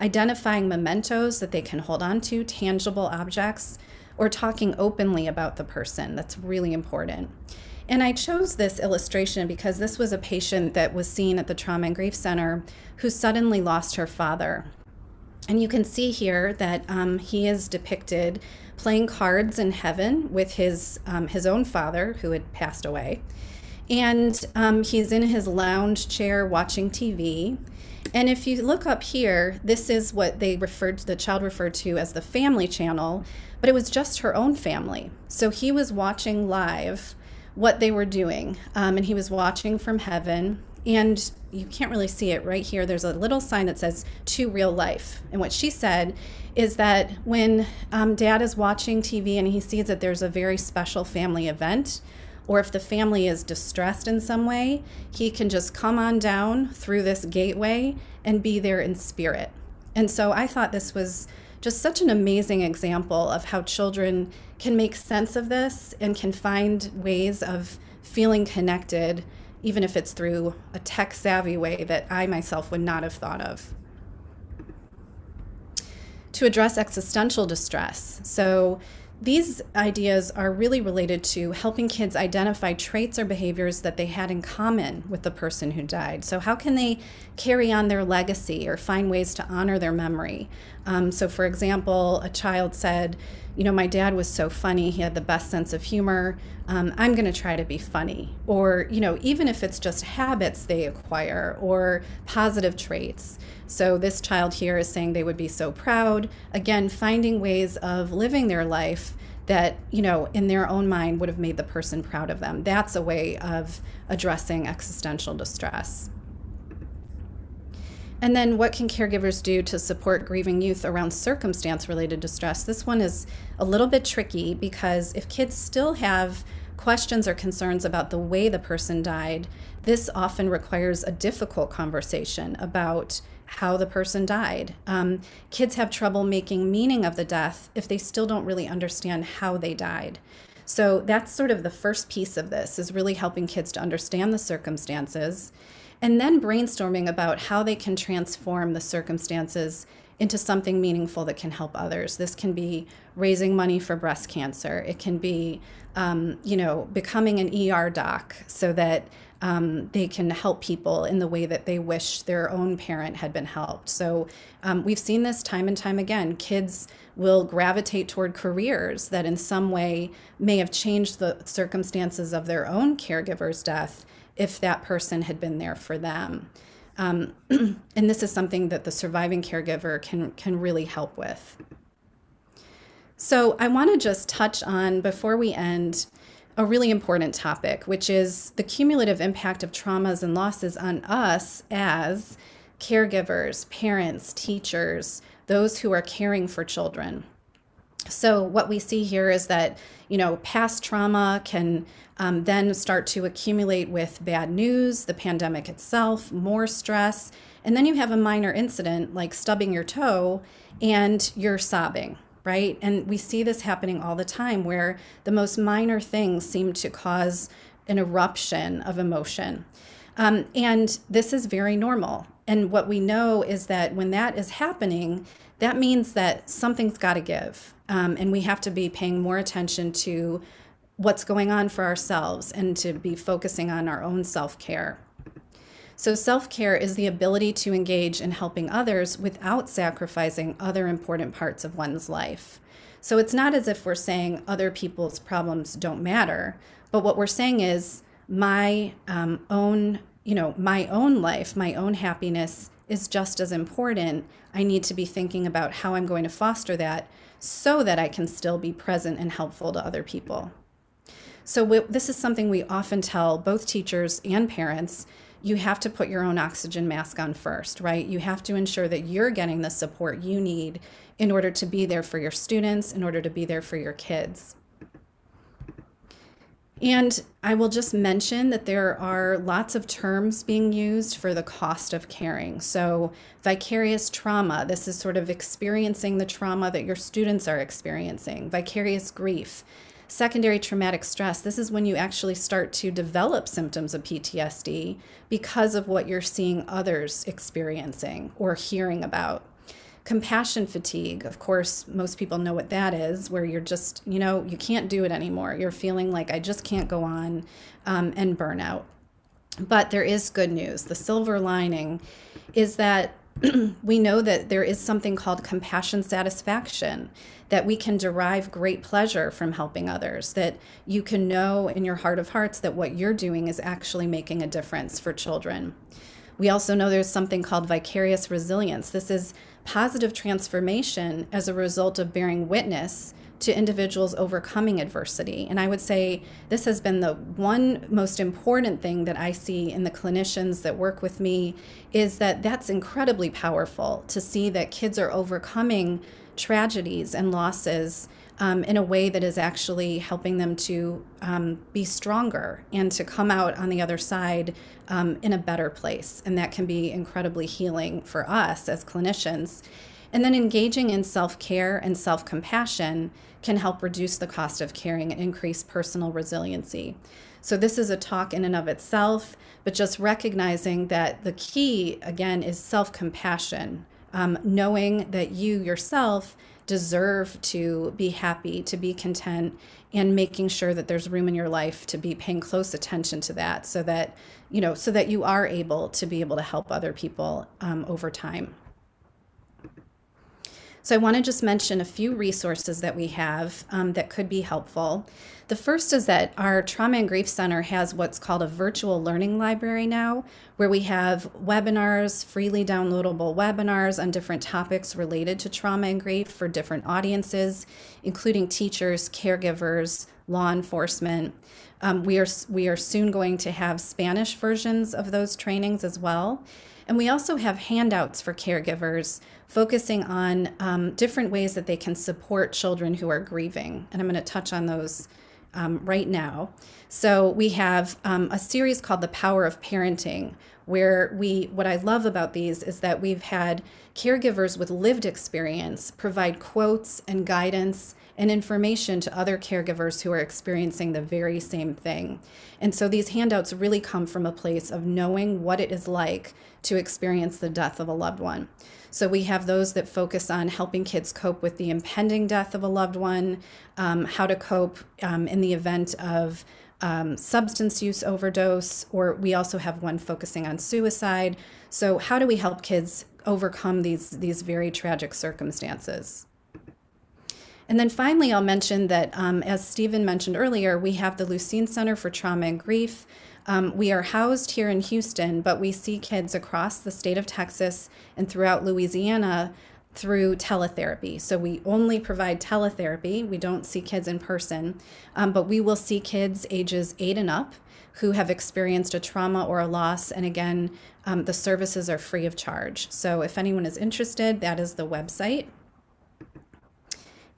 C: identifying mementos that they can hold on to, tangible objects, or talking openly about the person. That's really important. And I chose this illustration because this was a patient that was seen at the Trauma and Grief Center who suddenly lost her father. And you can see here that um, he is depicted playing cards in heaven with his, um, his own father who had passed away. And um, he's in his lounge chair watching TV. And if you look up here, this is what they referred to, the child referred to as the family channel, but it was just her own family. So he was watching live what they were doing. Um, and he was watching from heaven. And you can't really see it right here. There's a little sign that says to real life. And what she said is that when um, dad is watching TV and he sees that there's a very special family event, or if the family is distressed in some way, he can just come on down through this gateway and be there in spirit. And so I thought this was just such an amazing example of how children can make sense of this and can find ways of feeling connected, even if it's through a tech savvy way that I myself would not have thought of. To address existential distress. So, these ideas are really related to helping kids identify traits or behaviors that they had in common with the person who died. So, how can they carry on their legacy or find ways to honor their memory? Um, so, for example, a child said, You know, my dad was so funny, he had the best sense of humor. Um, I'm going to try to be funny. Or, you know, even if it's just habits they acquire or positive traits. So this child here is saying they would be so proud. Again, finding ways of living their life that, you know, in their own mind would have made the person proud of them. That's a way of addressing existential distress. And then, what can caregivers do to support grieving youth around circumstance related distress? This one is a little bit tricky because if kids still have questions or concerns about the way the person died, this often requires a difficult conversation about how the person died. Um, kids have trouble making meaning of the death if they still don't really understand how they died. So that's sort of the first piece of this is really helping kids to understand the circumstances and then brainstorming about how they can transform the circumstances into something meaningful that can help others. This can be raising money for breast cancer. It can be, um, you know, becoming an ER doc so that um, they can help people in the way that they wish their own parent had been helped. So um, we've seen this time and time again. Kids will gravitate toward careers that in some way may have changed the circumstances of their own caregiver's death if that person had been there for them. Um, and this is something that the surviving caregiver can, can really help with. So I want to just touch on, before we end, a really important topic, which is the cumulative impact of traumas and losses on us as caregivers, parents, teachers, those who are caring for children. So, what we see here is that, you know, past trauma can um, then start to accumulate with bad news, the pandemic itself, more stress, and then you have a minor incident like stubbing your toe and you're sobbing right? And we see this happening all the time where the most minor things seem to cause an eruption of emotion. Um, and this is very normal. And what we know is that when that is happening, that means that something's got to give. Um, and we have to be paying more attention to what's going on for ourselves and to be focusing on our own self care. So, self care is the ability to engage in helping others without sacrificing other important parts of one's life. So, it's not as if we're saying other people's problems don't matter, but what we're saying is my um, own, you know, my own life, my own happiness is just as important. I need to be thinking about how I'm going to foster that so that I can still be present and helpful to other people. So, this is something we often tell both teachers and parents you have to put your own oxygen mask on first, right? You have to ensure that you're getting the support you need in order to be there for your students, in order to be there for your kids. And I will just mention that there are lots of terms being used for the cost of caring. So, vicarious trauma, this is sort of experiencing the trauma that your students are experiencing. Vicarious grief, secondary traumatic stress, this is when you actually start to develop symptoms of PTSD because of what you're seeing others experiencing or hearing about. Compassion fatigue, of course, most people know what that is, where you're just, you know, you can't do it anymore. You're feeling like I just can't go on um, and burnout. But there is good news. The silver lining is that we know that there is something called compassion satisfaction, that we can derive great pleasure from helping others, that you can know in your heart of hearts that what you're doing is actually making a difference for children. We also know there's something called vicarious resilience. This is positive transformation as a result of bearing witness to individuals overcoming adversity. And I would say this has been the one most important thing that I see in the clinicians that work with me is that that's incredibly powerful to see that kids are overcoming tragedies and losses um, in a way that is actually helping them to um, be stronger and to come out on the other side um, in a better place. And that can be incredibly healing for us as clinicians. And then engaging in self care and self compassion can help reduce the cost of caring and increase personal resiliency. So, this is a talk in and of itself, but just recognizing that the key, again, is self compassion, um, knowing that you yourself deserve to be happy, to be content, and making sure that there's room in your life to be paying close attention to that so that, you know, so that you are able to be able to help other people um, over time. So I want to just mention a few resources that we have um, that could be helpful. The first is that our Trauma and Grief Center has what's called a virtual learning library now, where we have webinars, freely downloadable webinars on different topics related to trauma and grief for different audiences, including teachers, caregivers, law enforcement. Um, we are we are soon going to have Spanish versions of those trainings as well. And we also have handouts for caregivers focusing on um, different ways that they can support children who are grieving. And I'm going to touch on those um, right now. So we have um, a series called The Power of Parenting, where we, what I love about these is that we've had caregivers with lived experience provide quotes and guidance and information to other caregivers who are experiencing the very same thing. And so these handouts really come from a place of knowing what it is like to experience the death of a loved one. So we have those that focus on helping kids cope with the impending death of a loved one, um, how to cope um, in the event of um, substance use overdose, or we also have one focusing on suicide. So how do we help kids overcome these these very tragic circumstances? And then finally, I'll mention that, um, as Stephen mentioned earlier, we have the Lucene Center for Trauma and Grief. Um, we are housed here in Houston, but we see kids across the state of Texas and throughout Louisiana through teletherapy. So we only provide teletherapy. We don't see kids in person, um, but we will see kids ages eight and up who have experienced a trauma or a loss. And again, um, the services are free of charge. So if anyone is interested, that is the website.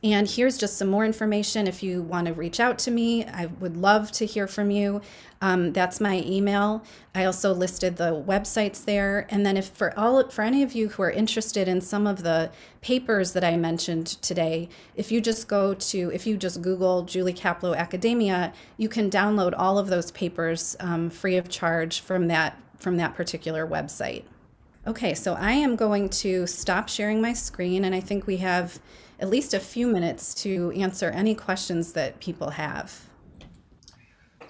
C: And here's just some more information if you want to reach out to me. I would love to hear from you. Um, that's my email. I also listed the websites there. And then if for all for any of you who are interested in some of the papers that I mentioned today, if you just go to if you just Google Julie Kaplow Academia, you can download all of those papers um, free of charge from that from that particular website. Okay, so I am going to stop sharing my screen, and I think we have at least a few minutes to answer any questions that people have.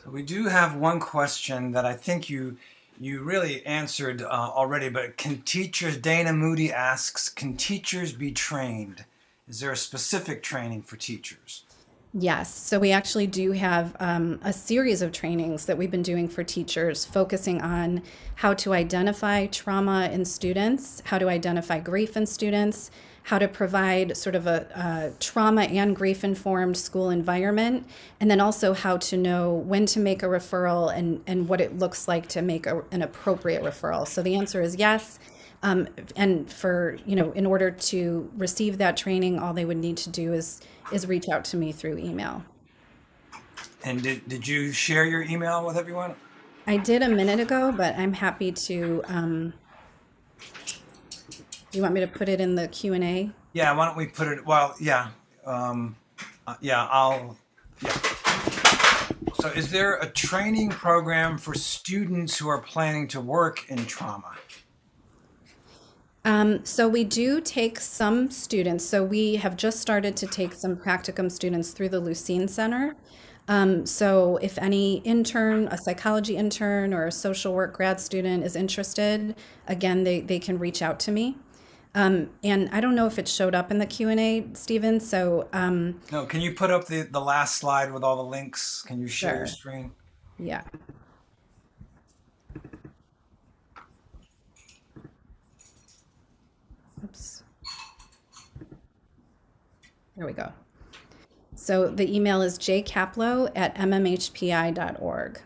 B: So we do have one question that I think you you really answered uh, already, but can teachers, Dana Moody asks, can teachers be trained? Is there a specific training for teachers?
C: Yes, so we actually do have um, a series of trainings that we've been doing for teachers, focusing on how to identify trauma in students, how to identify grief in students, how to provide sort of a, a trauma and grief informed school environment, and then also how to know when to make a referral and, and what it looks like to make a, an appropriate referral. So the answer is yes. Um, and for you know, in order to receive that training, all they would need to do is is reach out to me through email.
B: And did, did you share your email with everyone?
C: I did a minute ago, but I'm happy to um, you want me to put it in the Q and A?
B: Yeah, why don't we put it? Well, yeah, um, uh, yeah, I'll. Yeah. So, is there a training program for students who are planning to work in trauma?
C: Um, so we do take some students. So we have just started to take some practicum students through the Lucene Center. Um, so if any intern, a psychology intern or a social work grad student is interested, again, they, they can reach out to me. Um, and I don't know if it showed up in the Q&A, Stephen, so um,
B: No, can you put up the, the last slide with all the links? Can you share your
C: Sure.
B: screen?
C: yeah. Oops. There we go. So the email is jkaplow at mmhpi.org.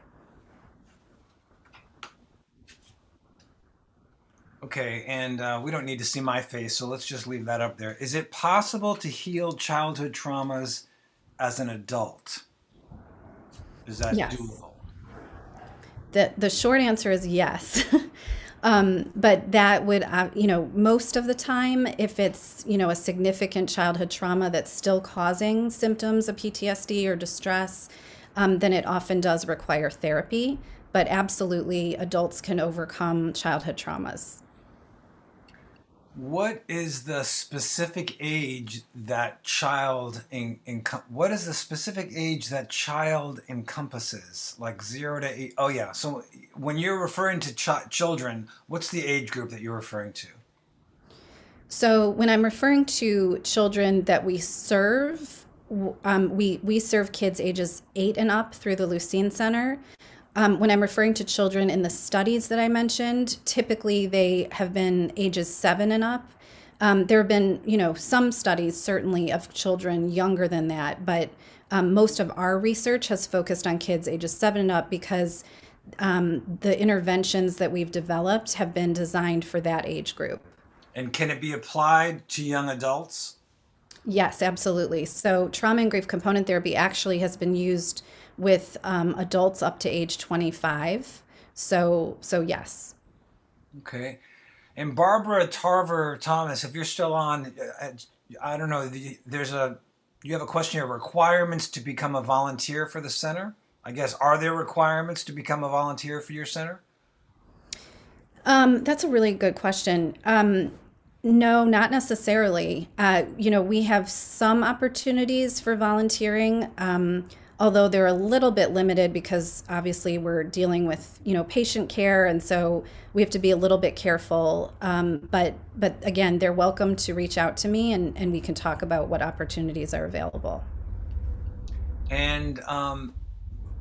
B: Okay, and uh, we don't need to see my face, so let's just leave that up there. Is it possible to heal childhood traumas as an adult? Is that
C: Yes.
B: doable?
C: The, the short answer is yes. um, but that would, uh, you know, most of the time, if it's, you know, a significant childhood trauma that's still causing symptoms of PTSD or distress, um, then it often does require therapy. But absolutely, adults can overcome childhood traumas.
B: What is the specific age that child in, in what is the specific age that child encompasses? Like zero to eight? Oh yeah. So when you're referring to ch- children, what's the age group that you're referring to?
C: So when I'm referring to children that we serve, um, we we serve kids ages eight and up through the Lucene Center. Um, when I'm referring to children in the studies that I mentioned, typically they have been ages seven and up. Um, there have been, you know, some studies certainly of children younger than that, but um, most of our research has focused on kids ages seven and up because um, the interventions that we've developed have been designed for that age group.
B: And can it be applied to young adults?
C: Yes, absolutely. So, trauma and grief component therapy actually has been used with um, adults up to age 25. So, so yes.
B: Okay. And Barbara Tarver Thomas, if you're still on, uh, I don't know, there's a, you have a question here requirements to become a volunteer for the center? I guess, are there requirements to become a volunteer for your center?
C: Um, that's a really good question. Um, no, not necessarily. Uh, you know, we have some opportunities for volunteering, um, although they're a little bit limited because obviously we're dealing with you know patient care, and so we have to be a little bit careful. Um, but but again, they're welcome to reach out to me, and and we can talk about what opportunities are available.
B: And um,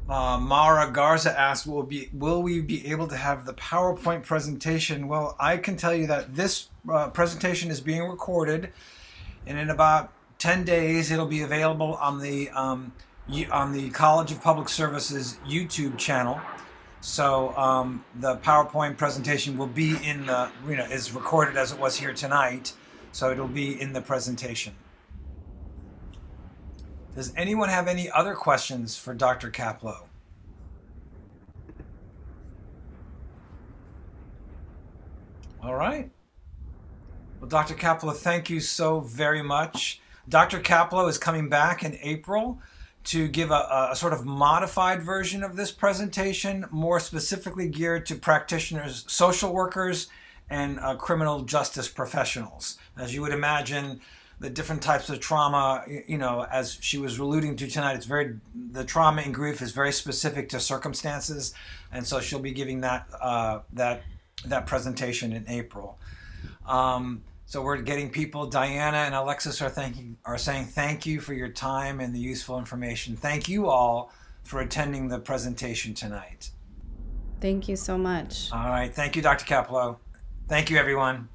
B: uh, Mara Garza asked, will, be, will we be able to have the PowerPoint presentation? Well, I can tell you that this uh, presentation is being recorded, and in about 10 days, it'll be available on the, um, on the College of Public Services YouTube channel. So um, the PowerPoint presentation will be in the, you know, is recorded as it was here tonight. So it'll be in the presentation. Does anyone have any other questions for Dr. Kaplow? All right. Well, Dr. Kaplow, thank you so very much. Dr. Kaplow is coming back in April to give a, a sort of modified version of this presentation, more specifically geared to practitioners, social workers, and uh, criminal justice professionals. As you would imagine, the different types of trauma, you know, as she was alluding to tonight, it's very, the trauma and grief is very specific to circumstances. And so she'll be giving that, uh, that, that presentation in April. Um, so we're getting people. Diana and Alexis are thanking are saying thank you for your time and the useful information. Thank you all for attending the presentation tonight.
C: Thank you so much.
B: All right. Thank you, Dr. Kaplow. Thank you, everyone.